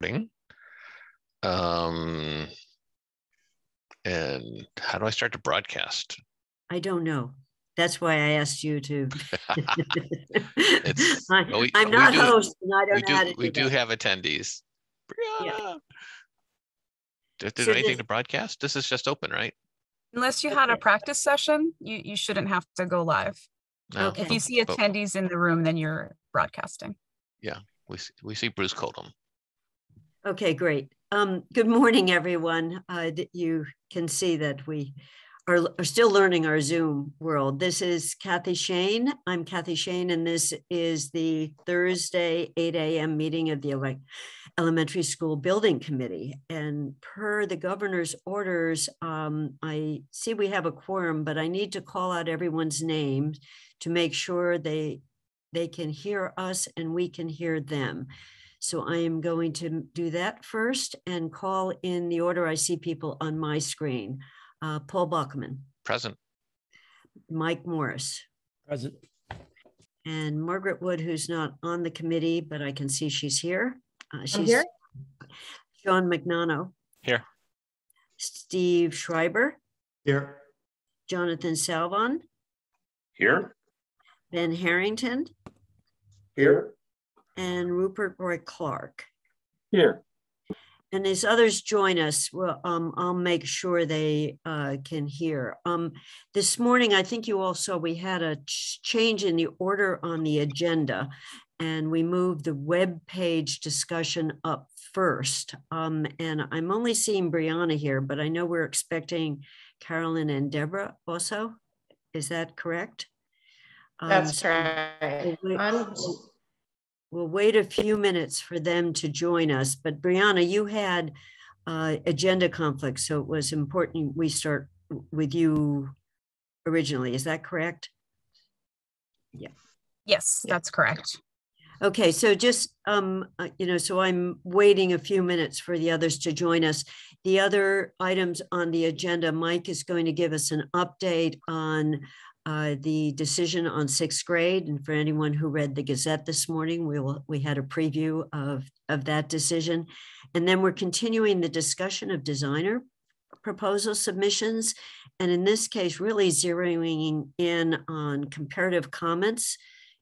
recording. Um, and how do I start to broadcast? I don't know. That's why I asked you to. It's- I, well, we- I'm not do- host, and I We don't know how do, we do do that. have attendees. Yeah. Brianna. Do do So anything this- to broadcast? This is just open, right? Unless you had a practice session, you, you shouldn't have to go live. No, Okay. If you see attendees in the room, then you're broadcasting. Yeah, we, s- we see Bruce Coldham. Okay, great. Um, good morning, everyone. Uh, you can see that we are, are still learning our Zoom world. This is Kathy Shain. I'm Kathy Shain, and this is the Thursday, eight AM meeting of the ele- Elementary School Building Committee. And per the governor's orders, um, I see we have a quorum, but I need to call out everyone's name to make sure they, they can hear us and we can hear them. So I am going to do that first and call in the order I see people on my screen. Uh, Paul Bockelman. Present. Mike Morris, Present. and Margaret Wood, who's not on the committee, but I can see she's here. Uh, she's here. Sean Mangano. Here. Steve Schreiber, Here. Jonathan Salvon, Here? Ben Harrington, Here? And Rupert Roy Clark. Here. And as others join us, well, um, I'll make sure they uh, can hear. Um, this morning, I think you all saw we had a ch- change in the order on the agenda, and we moved the web page discussion up first. Um, and I'm only seeing Brianna here, but I know we're expecting Carolyn and Deborah also. Is that correct? Um, That's so right. we'll wait- I'm- We'll wait a few minutes for them to join us, but Brianna, you had uh, agenda conflicts, so it was important we start with you originally. Is that correct? Yeah. Yes, Yeah. that's correct. Okay, so just, um, uh, you know, so I'm waiting a few minutes for the others to join us. The other items on the agenda, Mike is going to give us an update on uh, the decision on sixth grade. And for anyone who read the Gazette this morning, we will, we had a preview of, of that decision. And then we're continuing the discussion of designer proposal submissions. And in this case, really zeroing in on comparative comments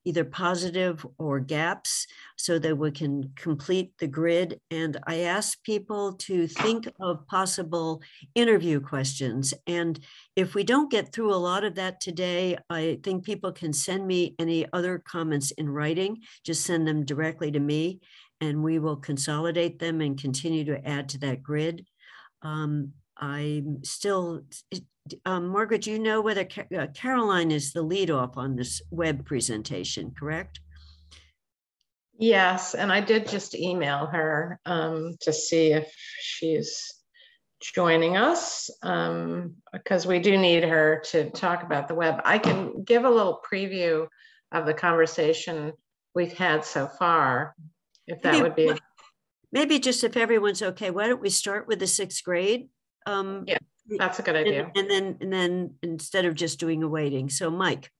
either positive or gaps so that we can complete the grid. And I ask people to think of possible interview questions. And if we don't get through a lot of that today, I think people can send me any other comments in writing. Just send them directly to me and we will consolidate them and continue to add to that grid. Um, I'm still, um, Margaret, do you know whether uh, Caroline is the lead off on this web presentation, correct? Yes, and I did just email her um, to see if she's joining us um, because we do need her to talk about the web. I can give a little preview of the conversation we've had so far, if that Maybe would be. Maybe just if everyone's okay, why don't we start with the sixth grade? Um, Yeah, That's a good idea. and then, and then instead of just doing a waiting. So Mike,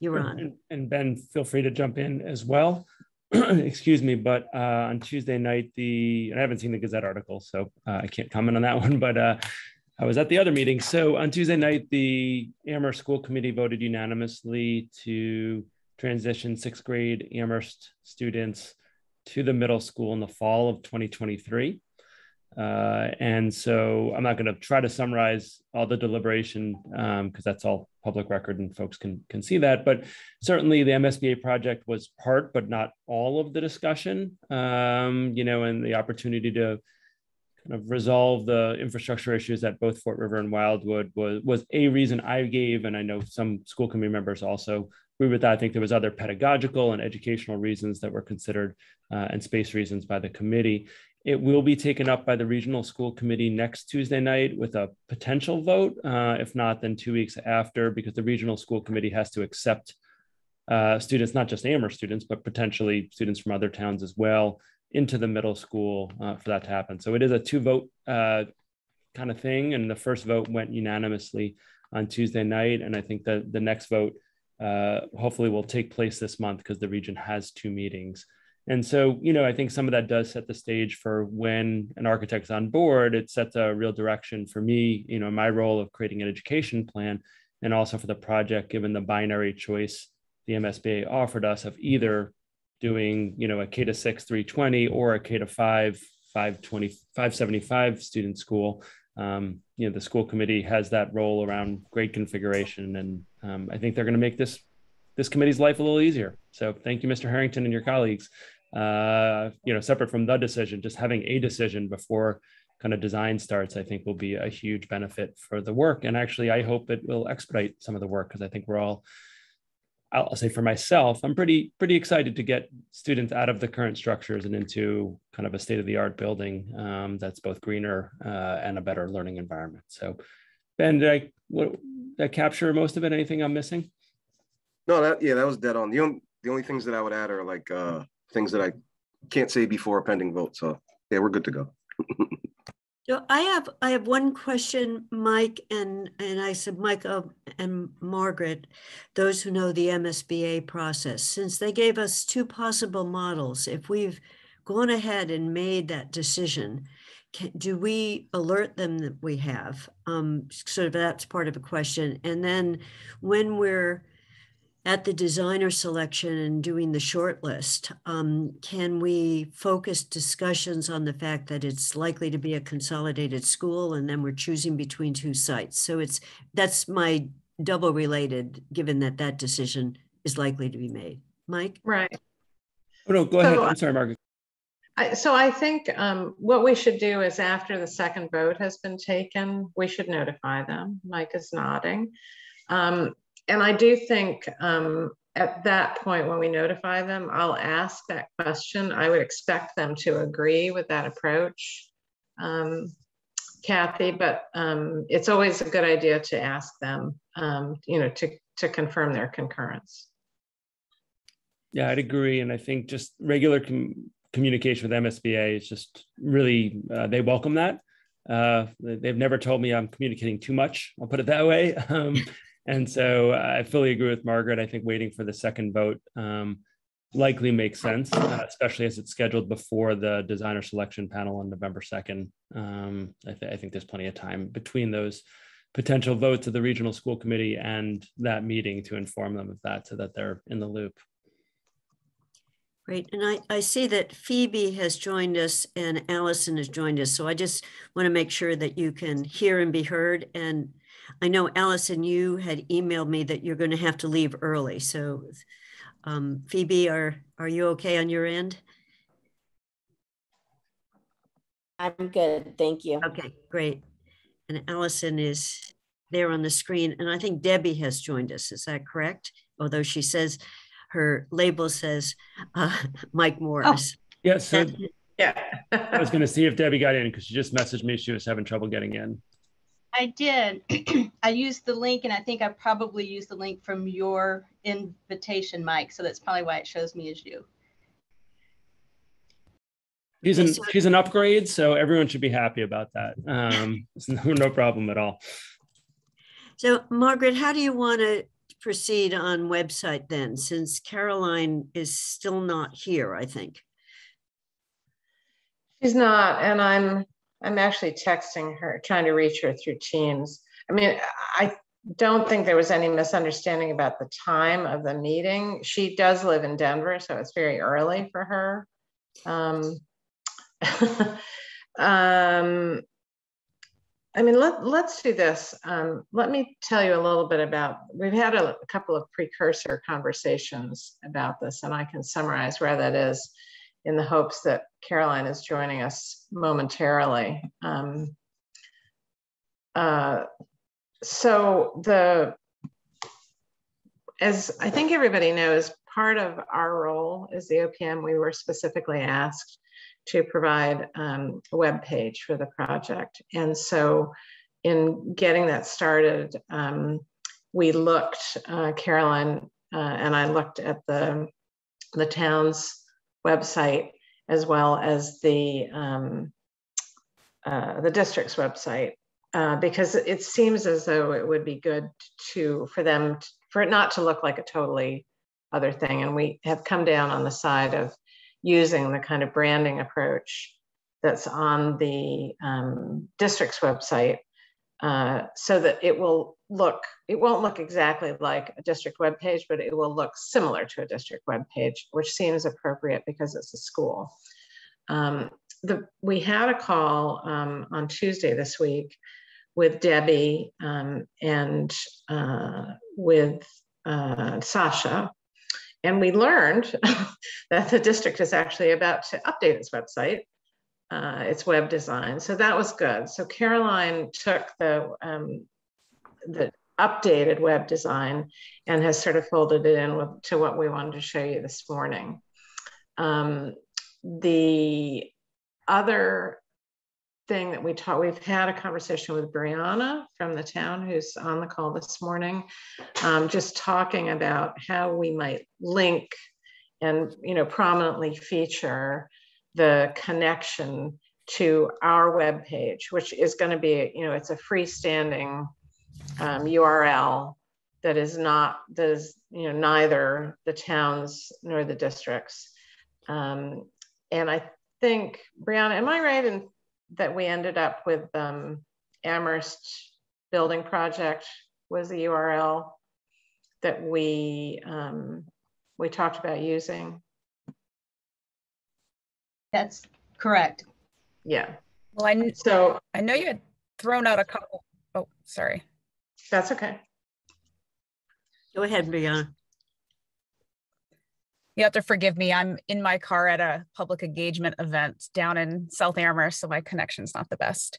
you're on. And, and Ben, feel free to jump in as well. Excuse me, but uh, on Tuesday night, the and I haven't seen the Gazette article, so uh, I can't comment on that one. But uh, I was at the other meeting. So on Tuesday night, the Amherst School Committee voted unanimously to transition sixth grade Amherst students to the middle school in the fall of 2023. Uh, and so I'm not going to try to summarize all the deliberation because that's all public record and folks can can see that. But certainly the MSBA project was part, but not all of the discussion. Um, you know, and the opportunity to kind of resolve the infrastructure issues at both Fort River and Wildwood was was a reason I gave, and I know some school committee members also agree with that. I think there was other pedagogical and educational reasons that were considered, uh, and space reasons by the committee. It will be taken up by the regional school committee next Tuesday night with a potential vote. Uh, if not, then two weeks after, because the regional school committee has to accept uh, students, not just Amherst students, but potentially students from other towns as well, into the middle school uh, for that to happen. So it is a two vote uh, kind of thing. And the first vote went unanimously on Tuesday night. And I think that the next vote uh, hopefully will take place this month because the region has two meetings And so, you know, I think some of that does set the stage for when an architect's on board, it sets a real direction for me, you know, my role of creating an education plan and also for the project, given the binary choice the MSBA offered us of either doing, you know, a K to six 320 or a K to five 520, 575 student school. Um, you know, the school committee has that role around grade configuration. And um, I think they're going to make this this committee's life a little easier. So thank you, Mr. Harrington and your colleagues. Uh, you know, separate from the decision, just having a decision before kind of design starts, I think will be a huge benefit for the work. And actually, I hope it will expedite some of the work because I think we're all I'll say for myself, I'm pretty pretty excited to get students out of the current structures and into kind of a state of the art building um, that's both greener uh, and a better learning environment. So, Ben, did I, what, did I capture most of it? Anything I'm missing? No, that yeah, that was dead on. The only the only things that I would add are like uh, things that I can't say before a pending vote. So yeah, we're good to go. So I have, I have one question, Mike, and, and I said, Mike and Margaret, those who know the MSBA process, since they gave us two possible models, if we've gone ahead and made that decision, can, do we alert them that we have? Um, sort of that's part of a question. And then when we're at the designer selection and doing the shortlist, um, can we focus discussions on the fact that it's likely to be a consolidated school and then we're choosing between two sites? So it's that's my double related, given that that decision is likely to be made. Mike? Right. Oh, no, go ahead. I'm sorry, Margaret. I, so I think um, what we should do is after the second vote has been taken, we should notify them. Mike is nodding. Um, and I do think um, at that point when we notify them, I'll ask that question. I would expect them to agree with that approach, um, Kathy, but um, it's always a good idea to ask them, um, you know, to, to confirm their concurrence. Yeah, I'd agree. And I think just regular com- communication with MSBA is just really, uh, they welcome that. Uh, they've never told me I'm communicating too much. I'll put it that way. Um, and so I fully agree with Margaret. I think waiting for the second vote um, likely makes sense, uh, especially as it's scheduled before the designer selection panel on November 2nd. Um, I, th- I, think there's plenty of time between those potential votes of the regional school committee and that meeting to inform them of that so that they're in the loop. Great. And I, I see that Phoebe has joined us and Allison has joined us. So I just want to make sure that you can hear and be heard. And I know Allison, you had emailed me that you're going to have to leave early. So um, Phoebe, are, are you okay on your end? I'm good, thank you. Okay, great. And Allison is there on the screen. And I think Debbie has joined us. Is that correct? Although she says her label says uh, Mike Morris. Yes. Yeah, so yeah. I was going to see if Debbie got in because she just messaged me. She was having trouble getting in. I did. I used the link and I think I probably used the link from your invitation, Mike. So that's probably why it shows me as you. She's an, she's an upgrade, so everyone should be happy about that. Um, no, no problem at all. So Margaret, how do you want to proceed on website then, since Caroline is still not here, I think? She's not, and I'm I'm actually texting her, trying to reach her through Teams. I mean, I don't think there was any misunderstanding about the time of the meeting. She does live in Denver, so it's very early for her. Um, um, I mean, let, let's do this. Um, let me tell you a little bit about, we've had a, a couple of precursor conversations about this, and I can summarize where that is in the hopes that Caroline is joining us momentarily. Um, uh, so the, as I think everybody knows, part of our role as the OPM, we were specifically asked to provide um, a web page for the project. And so in getting that started, um, we looked, uh, Caroline uh, and I looked at the, the town's website as well as the um, uh, the district's website uh, because it seems as though it would be good to for them to, for it not to look like a totally other thing. And we have come down on the side of using the kind of branding approach that's on the um, district's website uh, so that it will look, it won't look exactly like a district webpage, but it will look similar to a district webpage, which seems appropriate because it's a school. Um, the, we had a call um, on Tuesday this week with Debbie um, and uh, with uh, Sasha. And we learned that the district is actually about to update its website, uh, its web design. So that was good. So Caroline took the, um, the updated web design and has sort of folded it in with, to what we wanted to show you this morning. Um, the other thing that we taught, we've had a conversation with Brianna from the town who's on the call this morning, um, just talking about how we might link and, you know, prominently feature the connection to our webpage, which is going to be, you know, it's a freestanding um, URL that is not, that is, you know, neither the towns nor the districts. Um, and I think, Brianna, am I right in that we ended up with um, Amherst Building Project was the URL that we um, we talked about using. That's correct. Yeah. Well, I, kn- So I know you had thrown out a couple. Oh, sorry. that's okay. Go ahead, Brianna. You have to forgive me. I'm in my car at a public engagement event down in South Amherst, so my connection's not the best.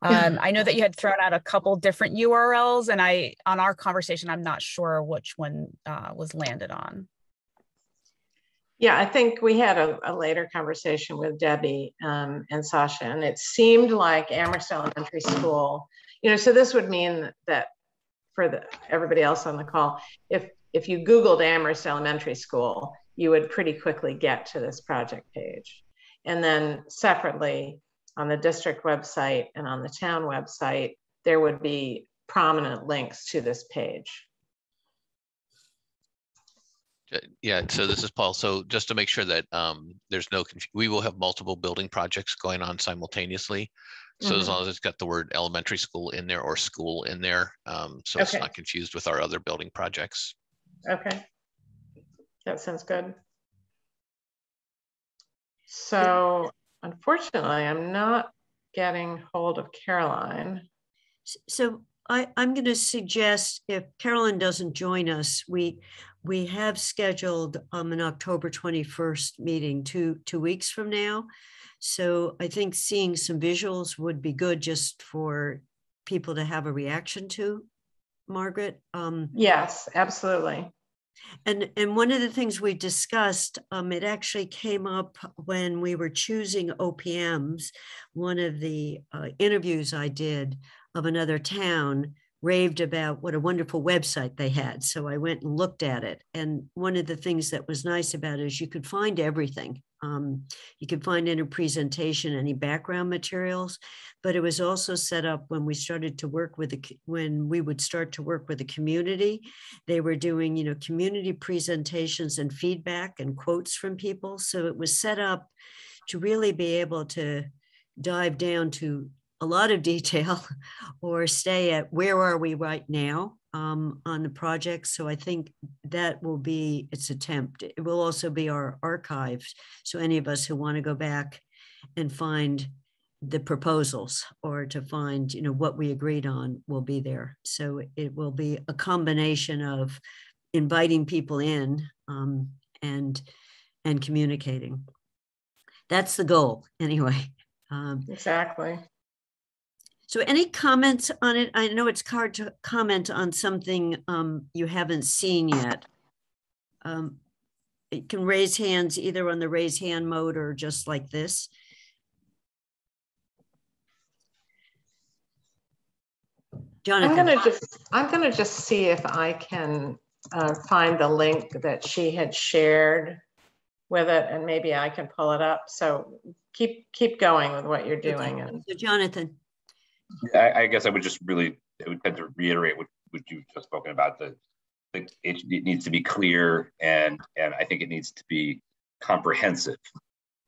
Um, I know that you had thrown out a couple different URLs, and I, on our conversation, I'm not sure which one uh, was landed on. Yeah, I think we had a, a later conversation with Debbie um, and Sasha, and it seemed like Amherst Elementary School, you know, so this would mean that for the, everybody else on the call, if if you Googled Amherst Elementary School, you would pretty quickly get to this project page. And then separately on the district website and on the town website, there would be prominent links to this page. Yeah, so this is Paul. So just to make sure that um, there's no, conf- we will have multiple building projects going on simultaneously. So as Mhm. long as it's got the word elementary school in there or school in there, um, so it's Okay. not confused with our other building projects. Okay. That sounds good. So unfortunately, I'm not getting hold of Caroline. S- So I, I'm going to suggest if Carolyn doesn't join us, we, we have scheduled um, an October 21st meeting two, two weeks from now. So I think seeing some visuals would be good just for people to have a reaction to, Margaret. Um, Yes, absolutely. and, and one of the things we discussed, um, it actually came up when we were choosing OPMs. One of the uh, interviews I did of another town raved about what a wonderful website they had. So I went and looked at it. And one of the things that was nice about it is you could find everything. Um, you could find any presentation, any background materials, but it was also set up when we started to work with the, when we would start to work with the community they were doing you know community presentations and feedback and quotes from people so it was set up to really be able to dive down to a lot of detail or stay at where are we right now um, on the project. So i think that will be its attempt it will also be our archives. So any of us who want to go back and find the proposals or to find you know what we agreed on will be there. So it will be a combination of inviting people in um, and and communicating. That's the goal anyway um, Exactly. So any comments on it? I know it's hard to comment on something um, you haven't seen yet. Um, you can raise hands either on the raise hand mode or just like this. Jonathan. I'm gonna just, I'm gonna just see if I can uh, find the link that she had shared with it and maybe I can pull it up. So keep, keep going with what you're doing and so jonathan I, I guess I would just really, I would tend to reiterate what, what you've just spoken about, That it, it needs to be clear and, and I think it needs to be comprehensive.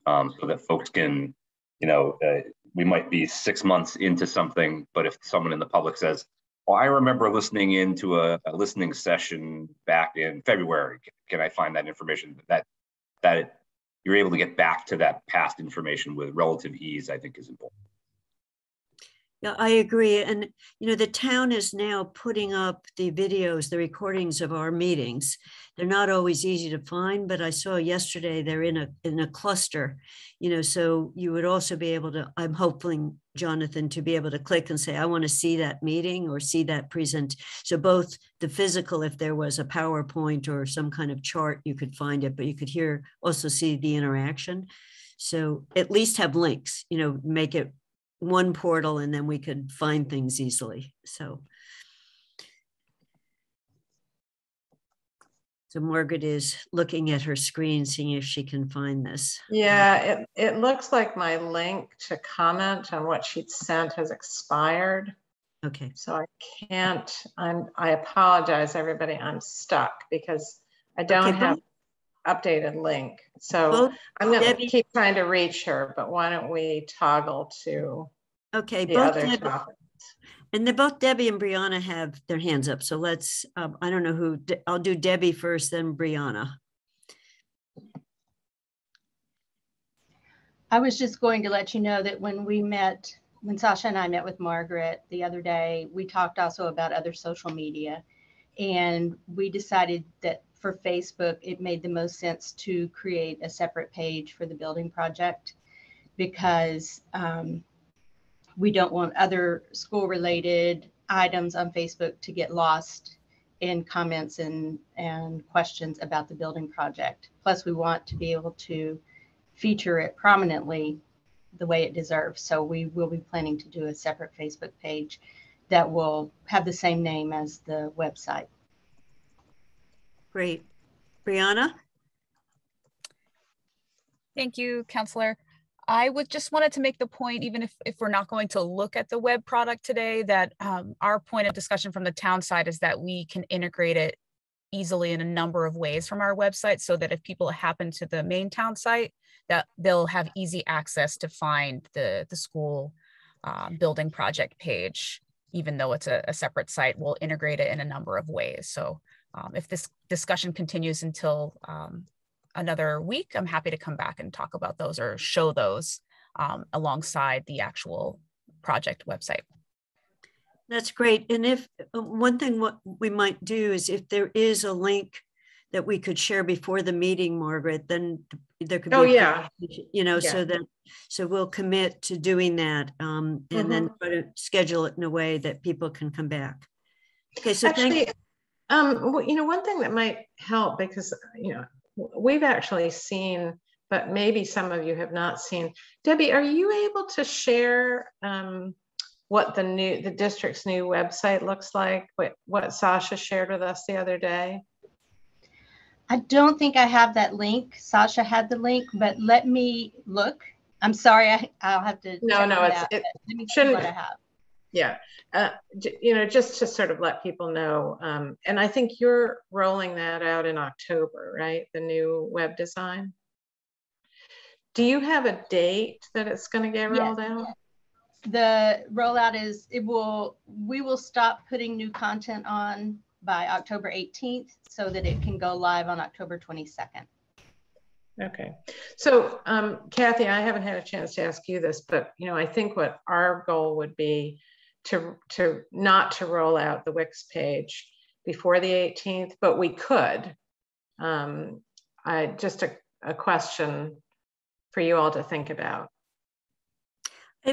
um, so that folks can, you know, uh, we might be six months into something, but if someone in the public says, "Well, I remember listening into a, a listening session back in February," can I find that information? That that you're able to get back to that past information with relative ease, I think, is important. Yeah, I agree. And, you know, the town is now putting up the videos, the recordings of our meetings. They're not always easy to find, but I saw yesterday they're in a, in a cluster, you know, so you would also be able to, I'm hoping, Jonathan, to be able to click and say, I want to see that meeting or see that present. So both the physical, if there was a PowerPoint or some kind of chart, you could find it, but you could hear, also see the interaction. So at least have links, you know, make it one portal and then we could find things easily. So. So Margaret is looking at her screen, seeing if she can find this. Yeah, it, it looks like my link to comment on what she'd sent has expired. Okay. So I can't, I'm, I apologize, everybody, I'm stuck because I don't Okay, have updated link. So Both I'm gonna keep trying to reach her, but why don't we toggle to Okay, the both other Deb- topic? and they're both Debbie and Brianna have their hands up. So let's, um, I don't know who, I'll do Debbie first, then Brianna. I was just going to let you know that when we met, when Sasha and I met with Margaret the other day, we talked also about other social media. And we decided that for Facebook, it made the most sense to create a separate page for the building project because um, we don't want other school related items on Facebook to get lost in comments and, and questions about the building project. Plus, we want to be able to feature it prominently the way it deserves. So we will be planning to do a separate Facebook page that will have the same name as the website. Great. Brianna? Thank you, Counselor. I would just wanted to make the point, even if, if we're not going to look at the web product today, that um, our point of discussion from the town side is that we can integrate it easily in a number of ways from our website so that if people happen to the main town site, that they'll have easy access to find the, the school uh, building project page, even though it's a, a separate site, we'll integrate it in a number of ways. So um, if this discussion continues until um, another week, I'm happy to come back and talk about those or show those um, alongside the actual project website. That's great. And if, one thing what we might do is if there is a link that we could share before the meeting, Margaret, then there could be. Oh, a yeah. You know, Yeah. so that, so we'll commit to doing that um, and then try to schedule it in a way that people can come back. Okay, so thank, Actually, um, w- you know, one thing that might help because, you know, we've actually seen, but maybe some of you have not seen. Debbie, are you able to share um, what the new, the district's new website looks like? What, what Sasha shared with us the other day? I don't think I have that link. Sasha had the link, but let me look. I'm sorry, I, I'll have to. No, no, it's- it see shouldn't- what I have. Yeah, uh, you know, just to sort of let people know. Um, and I think you're rolling that out in October, right? The new web design. Do you have a date that it's going to get rolled out? The rollout is, it will, we will stop putting new content on by October 18th so that it can go live on October 22nd. Okay, so um, Kathy, I haven't had a chance to ask you this, but you know, I think what our goal would be to to not to roll out the Wix page before the 18th, but we could. Um, I just a, a question for you all to think about.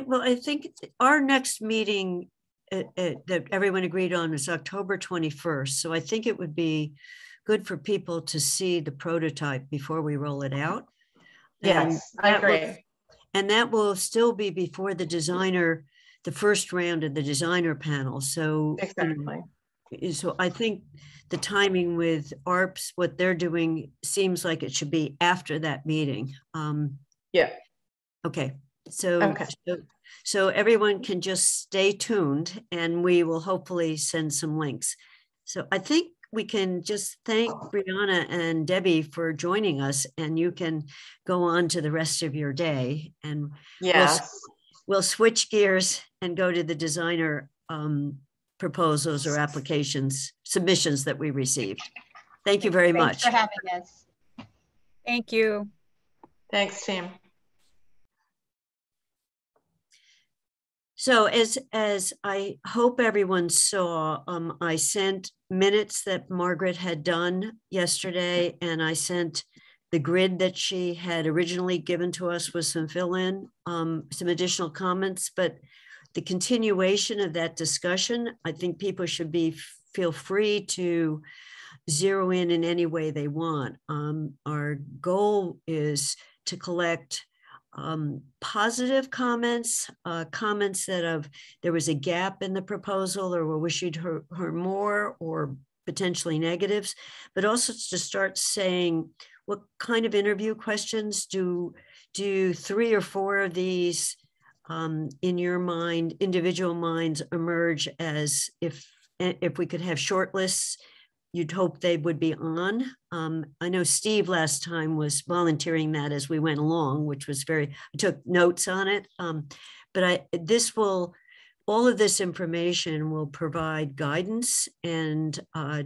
well, I think our next meeting uh, uh, that everyone agreed on is October 21st. So I think it would be good for people to see the prototype before we roll it out. And Yes, I that will- agree. And that will still be before the designer, the first round of the designer panel. So. you know, Exactly. eh, So I think the timing with ARPS, what they're doing seems like it should be after that meeting. Um, Yeah. Okay, so, Okay. so- so everyone can just stay tuned and we will hopefully send some links. So I think we can just thank Brianna and Debbie for joining us and you can go on to the rest of your day and Yes. we'll switch gears and go to the designer um, proposals or applications, submissions that we received. Thank you very Thanks much. for having us. Thank you. Thanks, Tim. So as, as I hope everyone saw, um, I sent minutes that Margaret had done yesterday and I sent the grid that she had originally given to us with some fill-in, um, some additional comments, but the continuation of that discussion, I think people should be, feel free to zero in in any way they want. Um, our goal is to collect um, positive comments, uh, comments that of there was a gap in the proposal or we wish you'd heard more or potentially negatives, but also to start saying what kind of interview questions do do three or four of these um, in your mind, individual minds emerge as if if we could have short lists you'd hope they would be on. Um, I know Steve last time was volunteering that as we went along, which was very, I took notes on it. Um, but I, this will, all of this information will provide guidance and uh,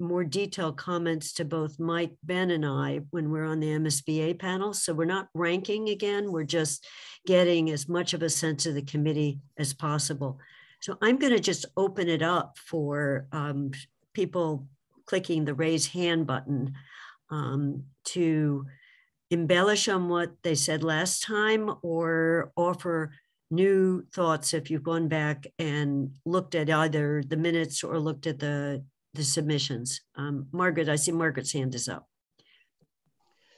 more detailed comments to both Mike, Ben and I when we're on the MSBA panel. So we're not ranking again, we're just getting as much of a sense of the committee as possible. So I'm going to just open it up for um, people clicking the raise hand button um, to embellish on what they said last time or offer new thoughts if you've gone back and looked at either the minutes or looked at the, the submissions. Um, Margaret, I see Margaret's hand is up.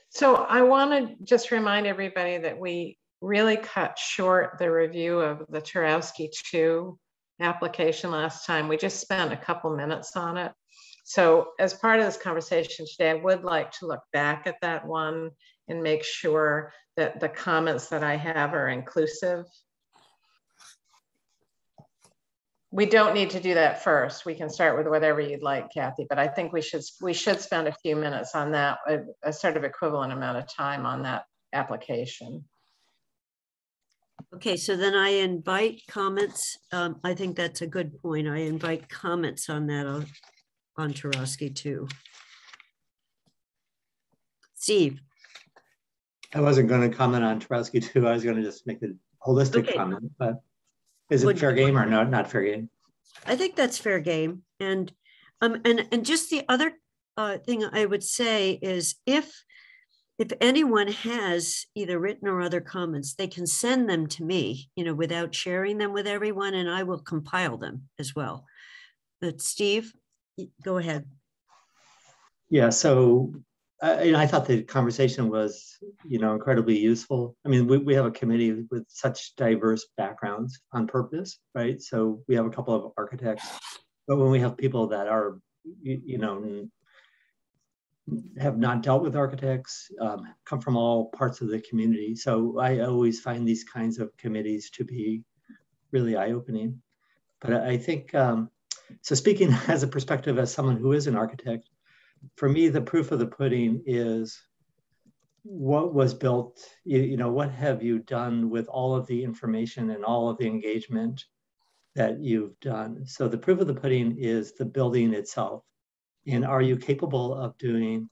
So I want to just remind everybody that we really cut short the review of the Turowski 2 application last time. We just spent a couple minutes on it. So as part of this conversation today, I would like to look back at that one and make sure that the comments that I have are inclusive. We don't need to do that first. We can start with whatever you'd like, Kathy, but I think we should we should spend a few minutes on that, a, a sort of equivalent amount of time on that application. Okay, so then I invite comments. Um, I think that's a good point. I invite comments on that on, on Turowski 2. Steve, I wasn't going to comment on Turowski 2. I was going to just make a holistic Okay. comment, but is it Would- fair game or not? Not fair game. I think that's fair game. And um, and and just the other uh, thing I would say is if if anyone has either written or other comments, they can send them to me, you know, without sharing them with everyone, and I will compile them as well. But Steve, go ahead. Yeah. So I, and I thought the conversation was, you know, incredibly useful. I mean, we, we have a committee with such diverse backgrounds on purpose, right? So we have a couple of architects, but when we have people that are, you, you know, have not dealt with architects, um, come from all parts of the community. So I always find these kinds of committees to be really eye-opening. But I I think, um, so speaking as a perspective as someone who is an architect, for me, the proof of the pudding is what was built, you, you know, what have you done with all of the information and all of the engagement that you've done? So the proof of the pudding is the building itself. And are you capable of doing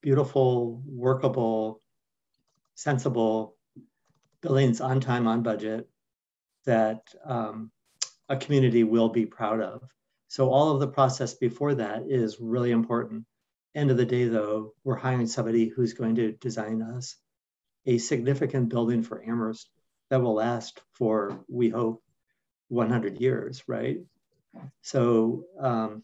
beautiful, workable, sensible buildings on time, on budget that um, a community will be proud of? So all of the process before that is really important. End of the day, though, we're hiring somebody who's going to design us a significant building for Amherst that will last for, we hope, 100 years, right? So um,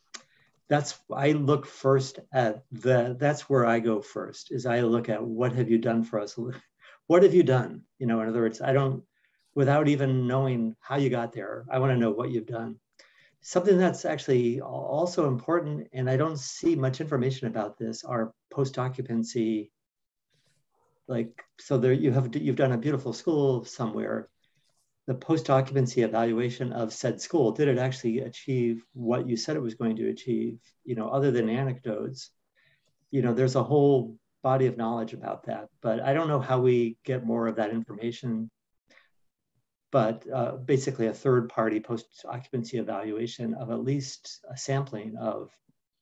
that's I look first at the that's where I go first is I look at what have you done for us? What have you done? You know, in other words, I don't without even knowing how you got there, I want to know what you've done. Something that's actually also important, and I don't see much information about this, are post-occupancy. Like, so there you have you've done a beautiful school somewhere, the post-occupancy evaluation of said school, did it actually achieve what you said it was going to achieve? You know, other than anecdotes, you know, there's a whole body of knowledge about that, but I don't know how we get more of that information. But uh, basically, a third-party post-occupancy evaluation of at least a sampling of,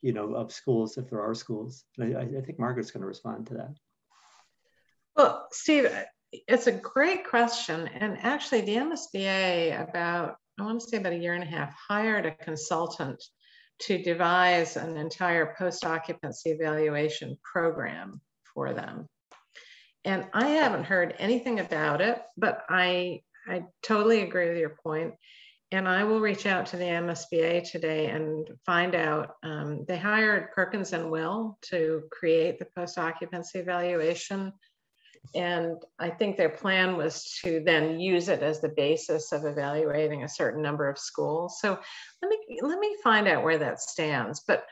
you know, of schools if there are schools. I, I think Margaret's going to respond to that. Well, Steve, it's a great question. And actually, the MSBA, about, I want to say about a year and a half, hired a consultant to devise an entire post occupancy evaluation program for them. And I haven't heard anything about it, but I, I totally agree with your point. And I will reach out to the MSBA today and find out. Um, they hired Perkins and Will to create the post occupancy evaluation and I think their plan was to then use it as the basis of evaluating a certain number of schools. So let me let me find out where that stands. But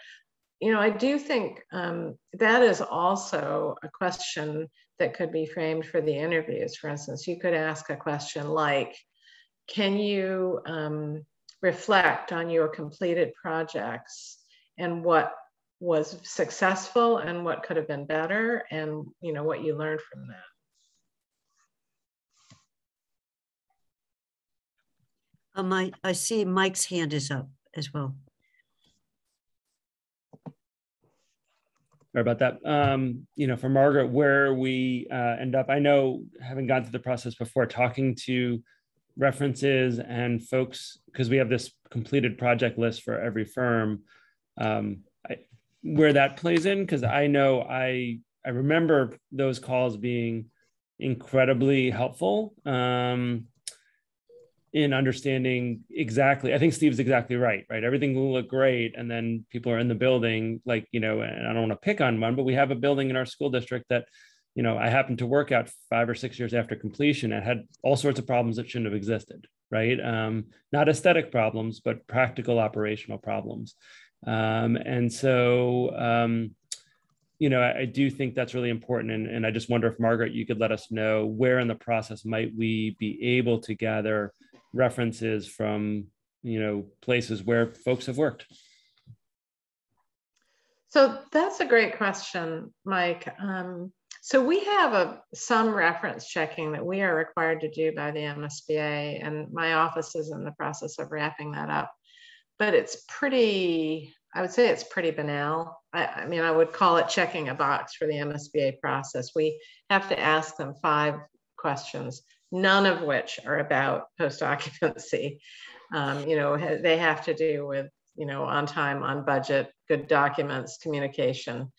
you know, I do think um, that is also a question that could be framed for the interviews. For instance, you could ask a question like, "Can you um, reflect on your completed projects and what was successful and what could have been better and you know what you learned from that um, I, I see Mike's hand is up as well. Sorry about that. Um, you know, for Margaret, where we uh, end up, I know having gone through the process before, talking to references and folks, because we have this completed project list for every firm. Um, where that plays in because I know I I remember those calls being incredibly helpful um, in understanding exactly. I think Steve's exactly right. Right, everything will look great, and then people are in the building. Like you know, and I don't want to pick on one, but we have a building in our school district that you know I happened to work out five or six years after completion. It had all sorts of problems that shouldn't have existed. Right, um, not aesthetic problems, but practical operational problems. Um, and so, um, you know, I, I, do think that's really important. And, and I just wonder if Margaret, you could let us know where in the process might we be able to gather references from, you know, places where folks have worked. So that's a great question, Mike. Um, so we have a some reference checking that we are required to do by the MSBA, and my office is in the process of wrapping that up but it's pretty, I would say it's pretty banal. I, I, mean, I would call it checking a box for the MSBA process. We have to ask them five questions, none of which are about post occupancy. Um, you know, they have to do with, you know, on time, on budget, good documents, communication.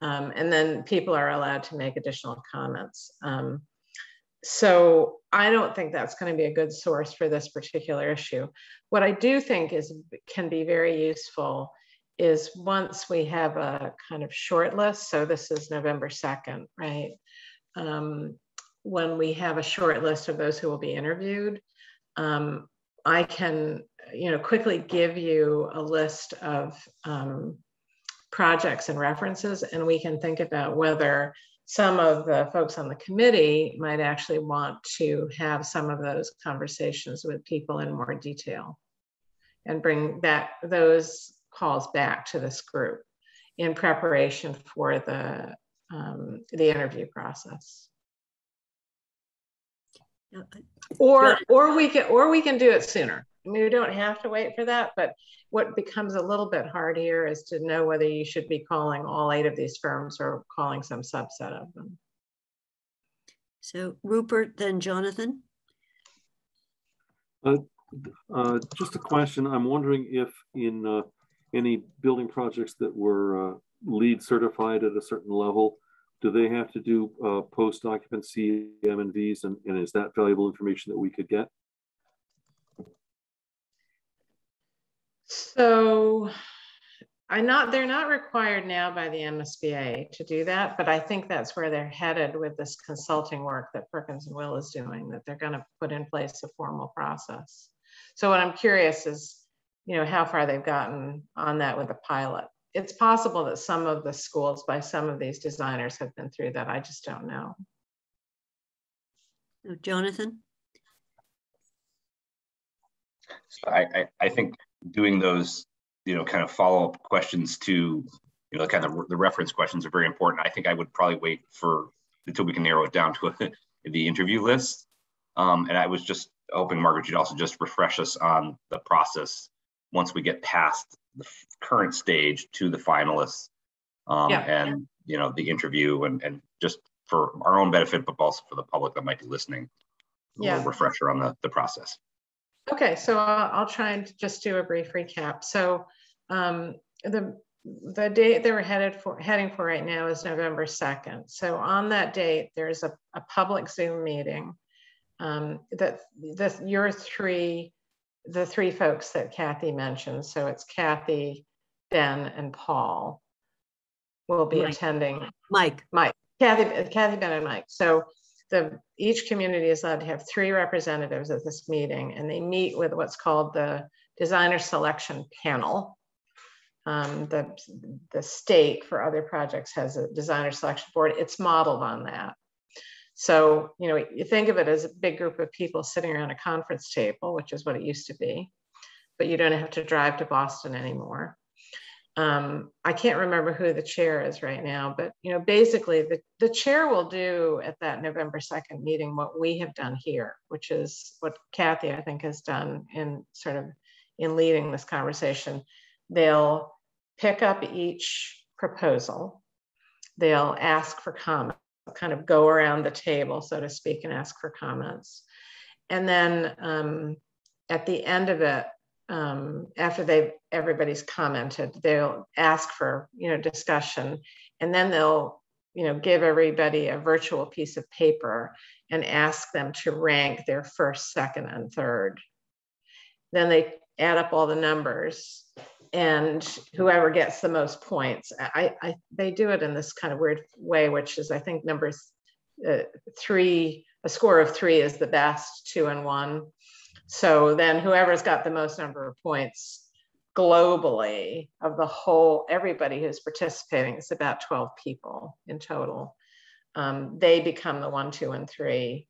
Um, and then people are allowed to make additional comments. Um, so I don't think that's going to be a good source for this particular issue. What I do think is can be very useful is once we have a kind of short list, so this is November 2nd, right? Um, when we have a short list of those who will be interviewed, um, I can, you know, quickly give you a list of um, projects and references, and we can think about whether some of the folks on the committee might actually want to have some of those conversations with people in more detail and bring that those calls back to this group in preparation for the um, the interview process. Or or we can or we can do it sooner. I mean, we don't have to wait for that, but what becomes a little bit hard here is to know whether you should be calling all eight of these firms or calling some subset of them. So Rupert, then Jonathan. Uh, uh, just a question. I'm wondering if in uh, any building projects that were uh, LEED certified at a certain level, do they have to do uh, post occupancy M&Vs and, and is that valuable information that we could get? So I'm not, they're not required now by the MSBA to do that, but I think that's where they're headed with this consulting work that Perkins and Will is doing, that they're gonna put in place a formal process. So what I'm curious is, you know, how far they've gotten on that with the pilot. It's possible that some of the schools by some of these designers have been through that. I just don't know. Jonathan? So I, I, I think doing those, you know, kind of follow up questions to, you know, kind of the reference questions are very important. I think I would probably wait for until we can narrow it down to a, the interview list. Um, and I was just hoping Margaret, you'd also just refresh us on the process once we get past the current stage to the finalists um, yeah. and you know the interview and, and just for our own benefit, but also for the public that might be listening. Yeah. A refresher on the, the process. Okay, so I'll, I'll try and just do a brief recap. So um, the the date they were headed for heading for right now is November 2nd. So on that date, there's a, a public Zoom meeting um, that the, your three, the three folks that Kathy mentioned. So it's Kathy, Ben, and Paul will be Mike. attending. Mike. Mike. Kathy, Kathy, Ben, and Mike. So the each community is allowed to have three representatives at this meeting, and they meet with what's called the designer selection panel. Um, the, the state for other projects has a designer selection board. It's modeled on that. So, you know, you think of it as a big group of people sitting around a conference table, which is what it used to be, but you don't have to drive to Boston anymore. Um, I can't remember who the chair is right now, but you know, basically the, the chair will do at that November 2nd meeting what we have done here, which is what Kathy, I think, has done in sort of in leading this conversation. They'll pick up each proposal. They'll ask for comments, kind of go around the table, so to speak, and ask for comments. And then um, at the end of it, um, after they've everybody's commented, they'll ask for you know discussion, and then they'll you know give everybody a virtual piece of paper and ask them to rank their first, second, and third. Then they add up all the numbers, and whoever gets the most points, I, I they do it in this kind of weird way, which is I think numbers uh, three, a score of three is the best, two and one so then whoever's got the most number of points globally of the whole, everybody who's participating, is about 12 people in total. Um, they become the one, two, and three.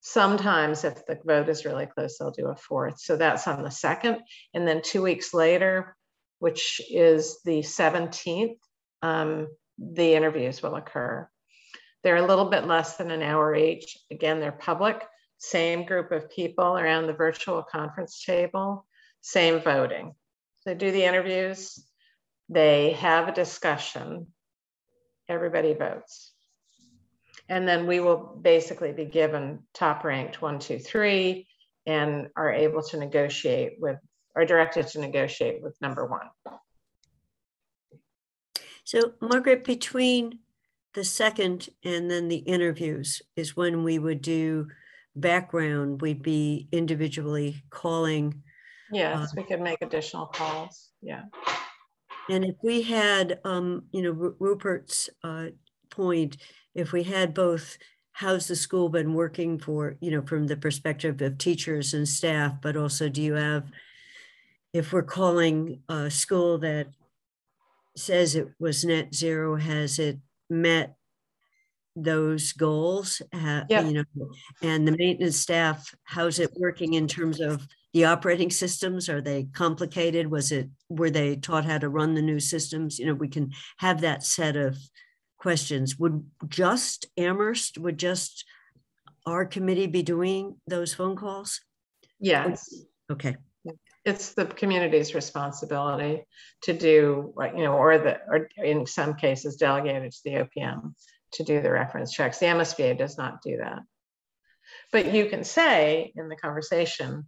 Sometimes if the vote is really close, they'll do a fourth. So that's on the second. And then two weeks later, which is the 17th, um, the interviews will occur. They're a little bit less than an hour each. Again, they're public same group of people around the virtual conference table, same voting. They do the interviews, they have a discussion, everybody votes. And then we will basically be given top ranked one, two, three, and are able to negotiate with, are directed to negotiate with number one. So, Margaret, between the second and then the interviews is when we would do background, we'd be individually calling. Yes, uh, we could make additional calls. Yeah. And if we had, um, you know, Rupert's uh, point, if we had both, how's the school been working for, you know, from the perspective of teachers and staff, but also do you have, if we're calling a school that says it was net zero, has it met those goals? Yep. you know and the maintenance staff how's it working in terms of the operating systems? Are they complicated? Was it were they taught how to run the new systems? You know we can have that set of questions. Would just amherst would just our committee be doing those phone calls? Yes. Okay it's the community's responsibility to do what you know or the or in some cases delegated to the opm to do the reference checks. The MSBA does not do that. But you can say in the conversation,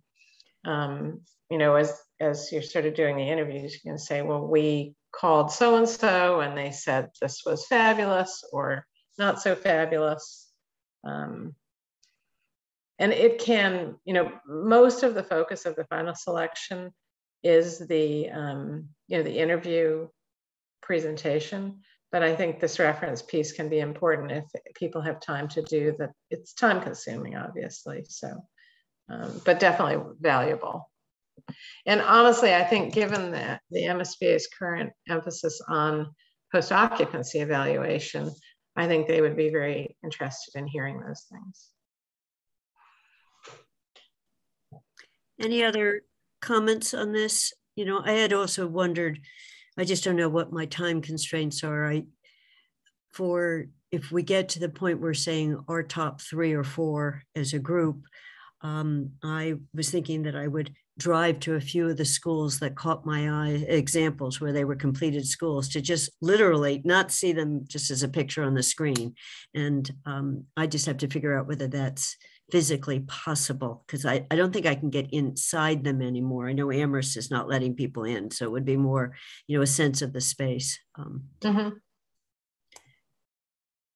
um, you know, as, as you're sort of doing the interviews, you can say, well, we called so-and-so and they said this was fabulous or not so fabulous. Um, and it can, you know, most of the focus of the final selection is the, um, you know, the interview presentation but I think this reference piece can be important if people have time to do that. It's time consuming, obviously. So, um, but definitely valuable. And honestly, I think given that the MSBA's current emphasis on post occupancy evaluation, I think they would be very interested in hearing those things. Any other comments on this? You know, I had also wondered, I just don't know what my time constraints are. I, for if we get to the point we're saying our top three or four as a group, um, I was thinking that I would drive to a few of the schools that caught my eye, examples where they were completed schools, to just literally not see them just as a picture on the screen. And um, I just have to figure out whether that's physically possible because I, I don't think I can get inside them anymore. I know Amherst is not letting people in, so it would be more, you know, a sense of the space. Um, Mhm.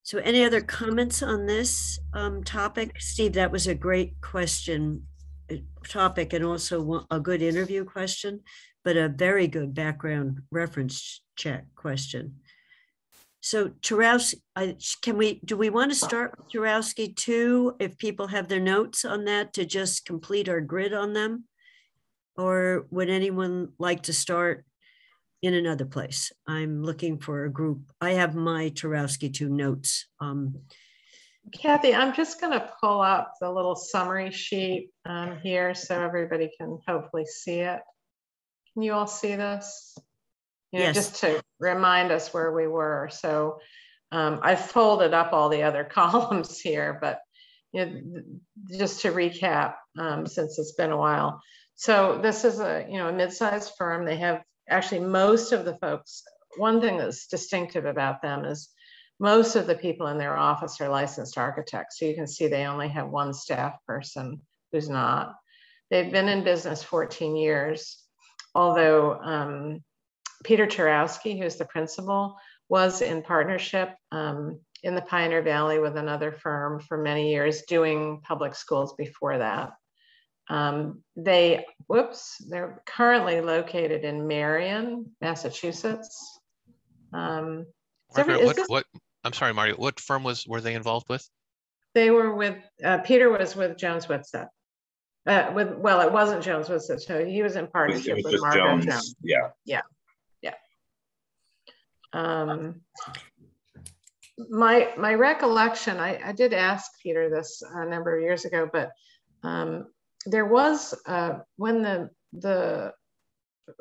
so any other comments on this um, topic? Steve, that was a great question, uh, topic, and also a good interview question, but a very good background reference check question. So Turowski, can we, do we want to start with Turowski too? If people have their notes on that to just complete our grid on them? Or would anyone like to start in another place? I'm looking for a group. I have my Turowski two notes. Um, Kathy, I'm just going to pull up the little summary sheet um, here so everybody can hopefully see it. Can you all see this? You know, Yes. just to remind us where we were. So um, I folded up all the other columns here, but you know, just to recap, um, since it's been a while. So this is a, you know, a mid-sized firm. They have actually most of the folks, one thing that's distinctive about them is most of the people in their office are licensed architects. So you can see they only have one staff person who's not. They've been in business 14 years, although um, Peter Turowski, who's the principal, was in partnership um, in the Pioneer Valley with another firm for many years doing public schools before that. Um, they, whoops, they're currently located in Marion, Massachusetts. Um, Margaret, is what, this- what, I'm sorry, Mario, what firm was, were they involved with? They were with, uh, Peter was with Jones Whitsett. Uh, with, well, it wasn't Jones Whitsett, so he was in partnership was with just Margo Jones. Jones. Yeah. Um, my, my recollection, I, I did ask Peter this a number of years ago, but um, there was, uh, when the, the,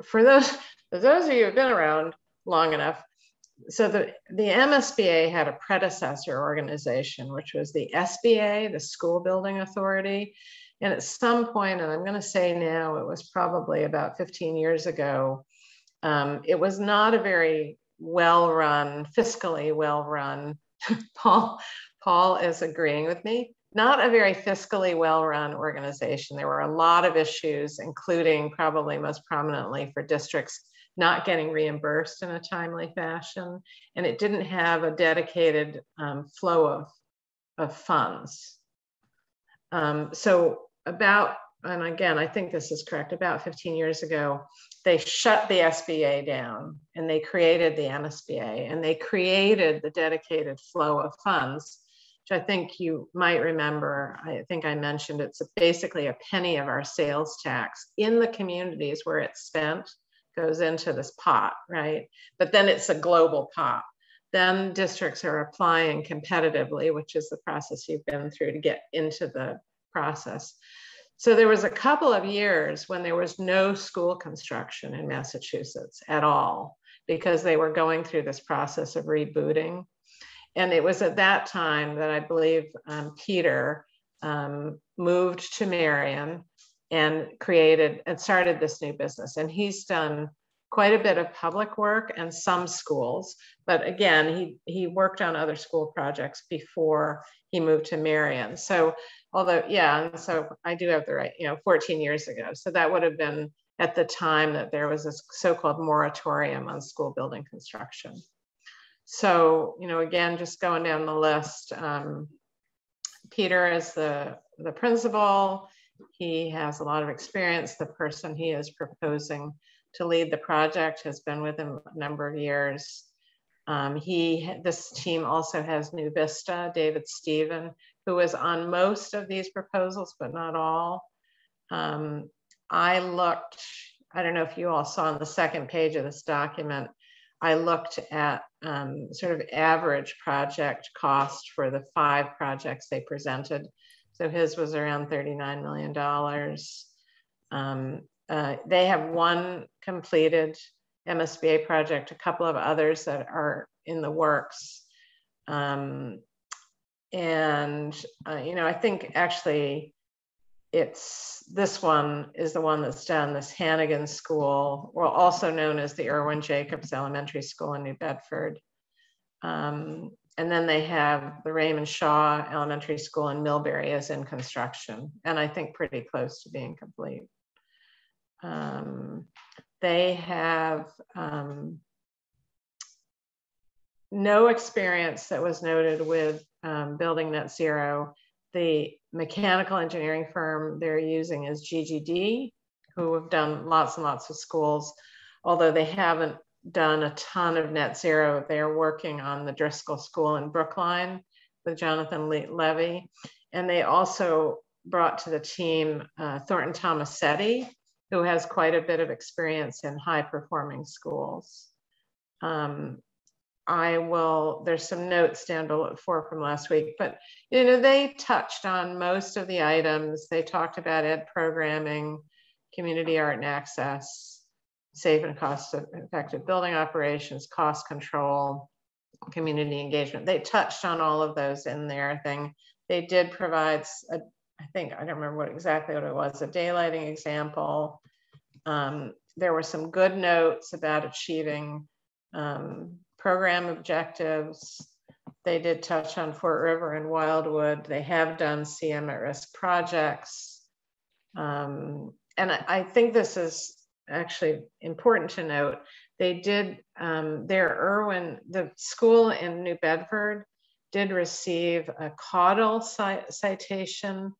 for those, for those of you who've been around long enough, so the, the MSBA had a predecessor organization, which was the SBA, the School Building Authority. And at some point, and I'm going to say now, it was probably about 15 years ago, um, it was not a very well-run, fiscally well-run. Paul, Paul is agreeing with me. Not a very fiscally well-run organization. There were a lot of issues, including probably most prominently for districts not getting reimbursed in a timely fashion, and it didn't have a dedicated um, flow of, of funds. Um, so about, and again, I think this is correct, about 15 years ago, they shut the SBA down and they created the MSBA and they created the dedicated flow of funds, which I think you might remember. I think I mentioned it's basically a penny of our sales tax in the communities where it's spent goes into this pot, right? But then it's a global pot. Then districts are applying competitively, which is the process you've been through to get into the process. So there was a couple of years when there was no school construction in Massachusetts at all because they were going through this process of rebooting. And it was at that time that I believe um, Peter um, moved to Marion and created and started this new business. And he's done quite a bit of public work and some schools. But again, he, he worked on other school projects before he moved to Marion. So although, yeah, and so I do have the right, you know, 14 years ago. So that would have been at the time that there was this so-called moratorium on school building construction. So, you know, again, just going down the list, um, Peter is the, the principal. He has a lot of experience. The person he is proposing to lead the project has been with him a number of years. Um, he, this team also has New Vista, David Stephen, who was on most of these proposals, but not all. Um, I looked, I don't know if you all saw on the second page of this document, I looked at um, sort of average project cost for the five projects they presented. So his was around $39 million. Um, uh, they have one completed MSBA project, a couple of others that are in the works. Um, and, uh, you know, I think actually it's this one is the one that's done this Hannigan School, well, also known as the Irwin Jacobs Elementary School in New Bedford. Um, and then they have the Raymond Shaw Elementary School in Millbury is in construction, and I think pretty close to being complete. Um, they have um, no experience that was noted with um, building net zero. The mechanical engineering firm they're using is GGD, who have done lots and lots of schools, although they haven't done a ton of net zero. They're working on the Driscoll School in Brookline with Jonathan Le Levi. And they also brought to the team uh, Thornton Tomasetti, who has quite a bit of experience in high performing schools. Um, I will, there's some notes down below for from last week, but you know, they touched on most of the items. They talked about ed programming, community art and access, safe and cost effective building operations, cost control, community engagement. They touched on all of those in their thing. They did provide a, I think, I don't remember what exactly what it was, a daylighting example. Um, there were some good notes about achieving um, program objectives. They did touch on Fort River and Wildwood. They have done CM at risk projects. Um, and I, I, think this is actually important to note. They did, um, their Irwin, the school in New Bedford did receive a Caudill citation,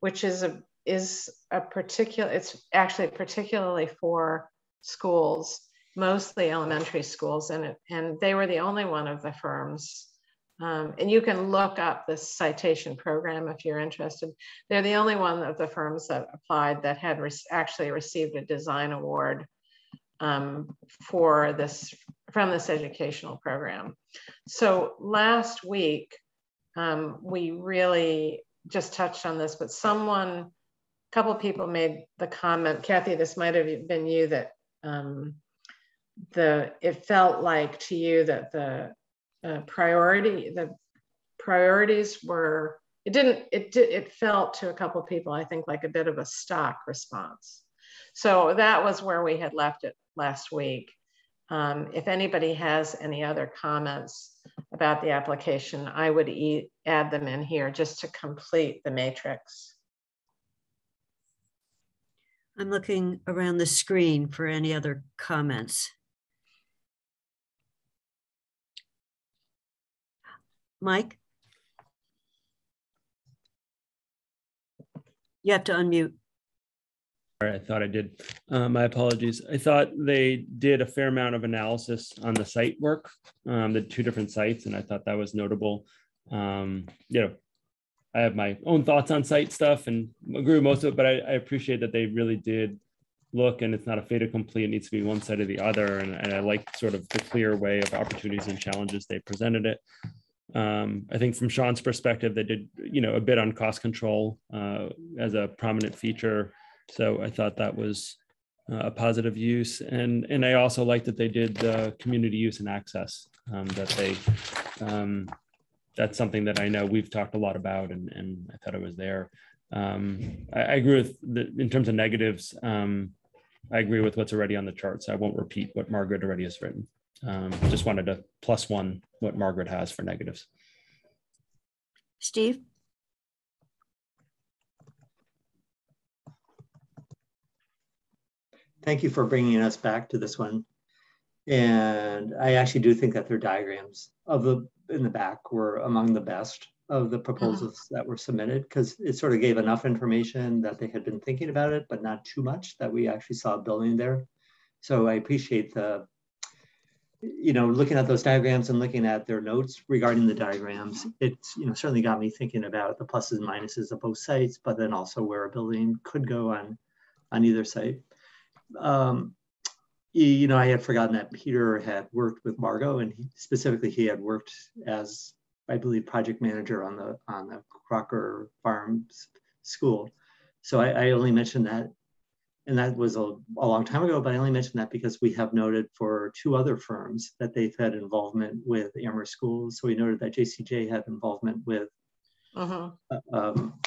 which is a is a particular, it's actually particularly for schools mostly elementary schools, and, it, and they were the only one of the firms. Um, and you can look up this citation program if you're interested. They're the only one of the firms that applied that had re actually received a design award um, for this from this educational program. So last week, um, we really just touched on this, but someone, a couple people made the comment, Kathy, this might have been you that um, the it felt like to you that the uh, priority the priorities were it didn't it did it felt to a couple people i think like a bit of a stock response. So that was where we had left it last week. Um, if anybody has any other comments about the application i would e add them in here just to complete the matrix. I'm looking around the screen for any other comments Mike? You have to unmute. All right, I thought I did. Uh, my apologies. I thought they did a fair amount of analysis on the site work, um, the two different sites, and I thought that was notable. Um, you know, I have my own thoughts on site stuff and agree with most of it, but I, I appreciate that they really did look and it's not a fait accompli. It needs to be one side or the other. And, and I like sort of the clear way of opportunities and challenges they presented it. Um, I think from Sean's perspective, they did, you know, a bit on cost control uh, as a prominent feature. So I thought that was uh, a positive use. And, and I also like that they did the community use and access um, that they, um, that's something that I know we've talked a lot about and, and I thought it was there. Um, I, I, agree with the, in terms of negatives. Um, I agree with what's already on the chart. So I won't repeat what Margaret already has written. Um, just wanted to plus one what Margaret has for negatives. Steve? Thank you for bringing us back to this one. And I actually do think that their diagrams of the in the back were among the best of the proposals mm -hmm. that were submitted because it sort of gave enough information that they had been thinking about it, but not too much that we actually saw a building there. So I appreciate the you know, looking at those diagrams and looking at their notes regarding the diagrams, it's, you know, certainly got me thinking about the pluses and minuses of both sites, but then also where a building could go on, on either site. Um, you know, I had forgotten that Peter had worked with Margo and he, specifically he had worked as, I believe, project manager on the, on the Crocker Farms school. So I, I only mentioned that and that was a, a long time ago, but I only mentioned that because we have noted for two other firms that they've had involvement with Amherst schools. So we noted that JCJ had involvement with Mhm. uh, um,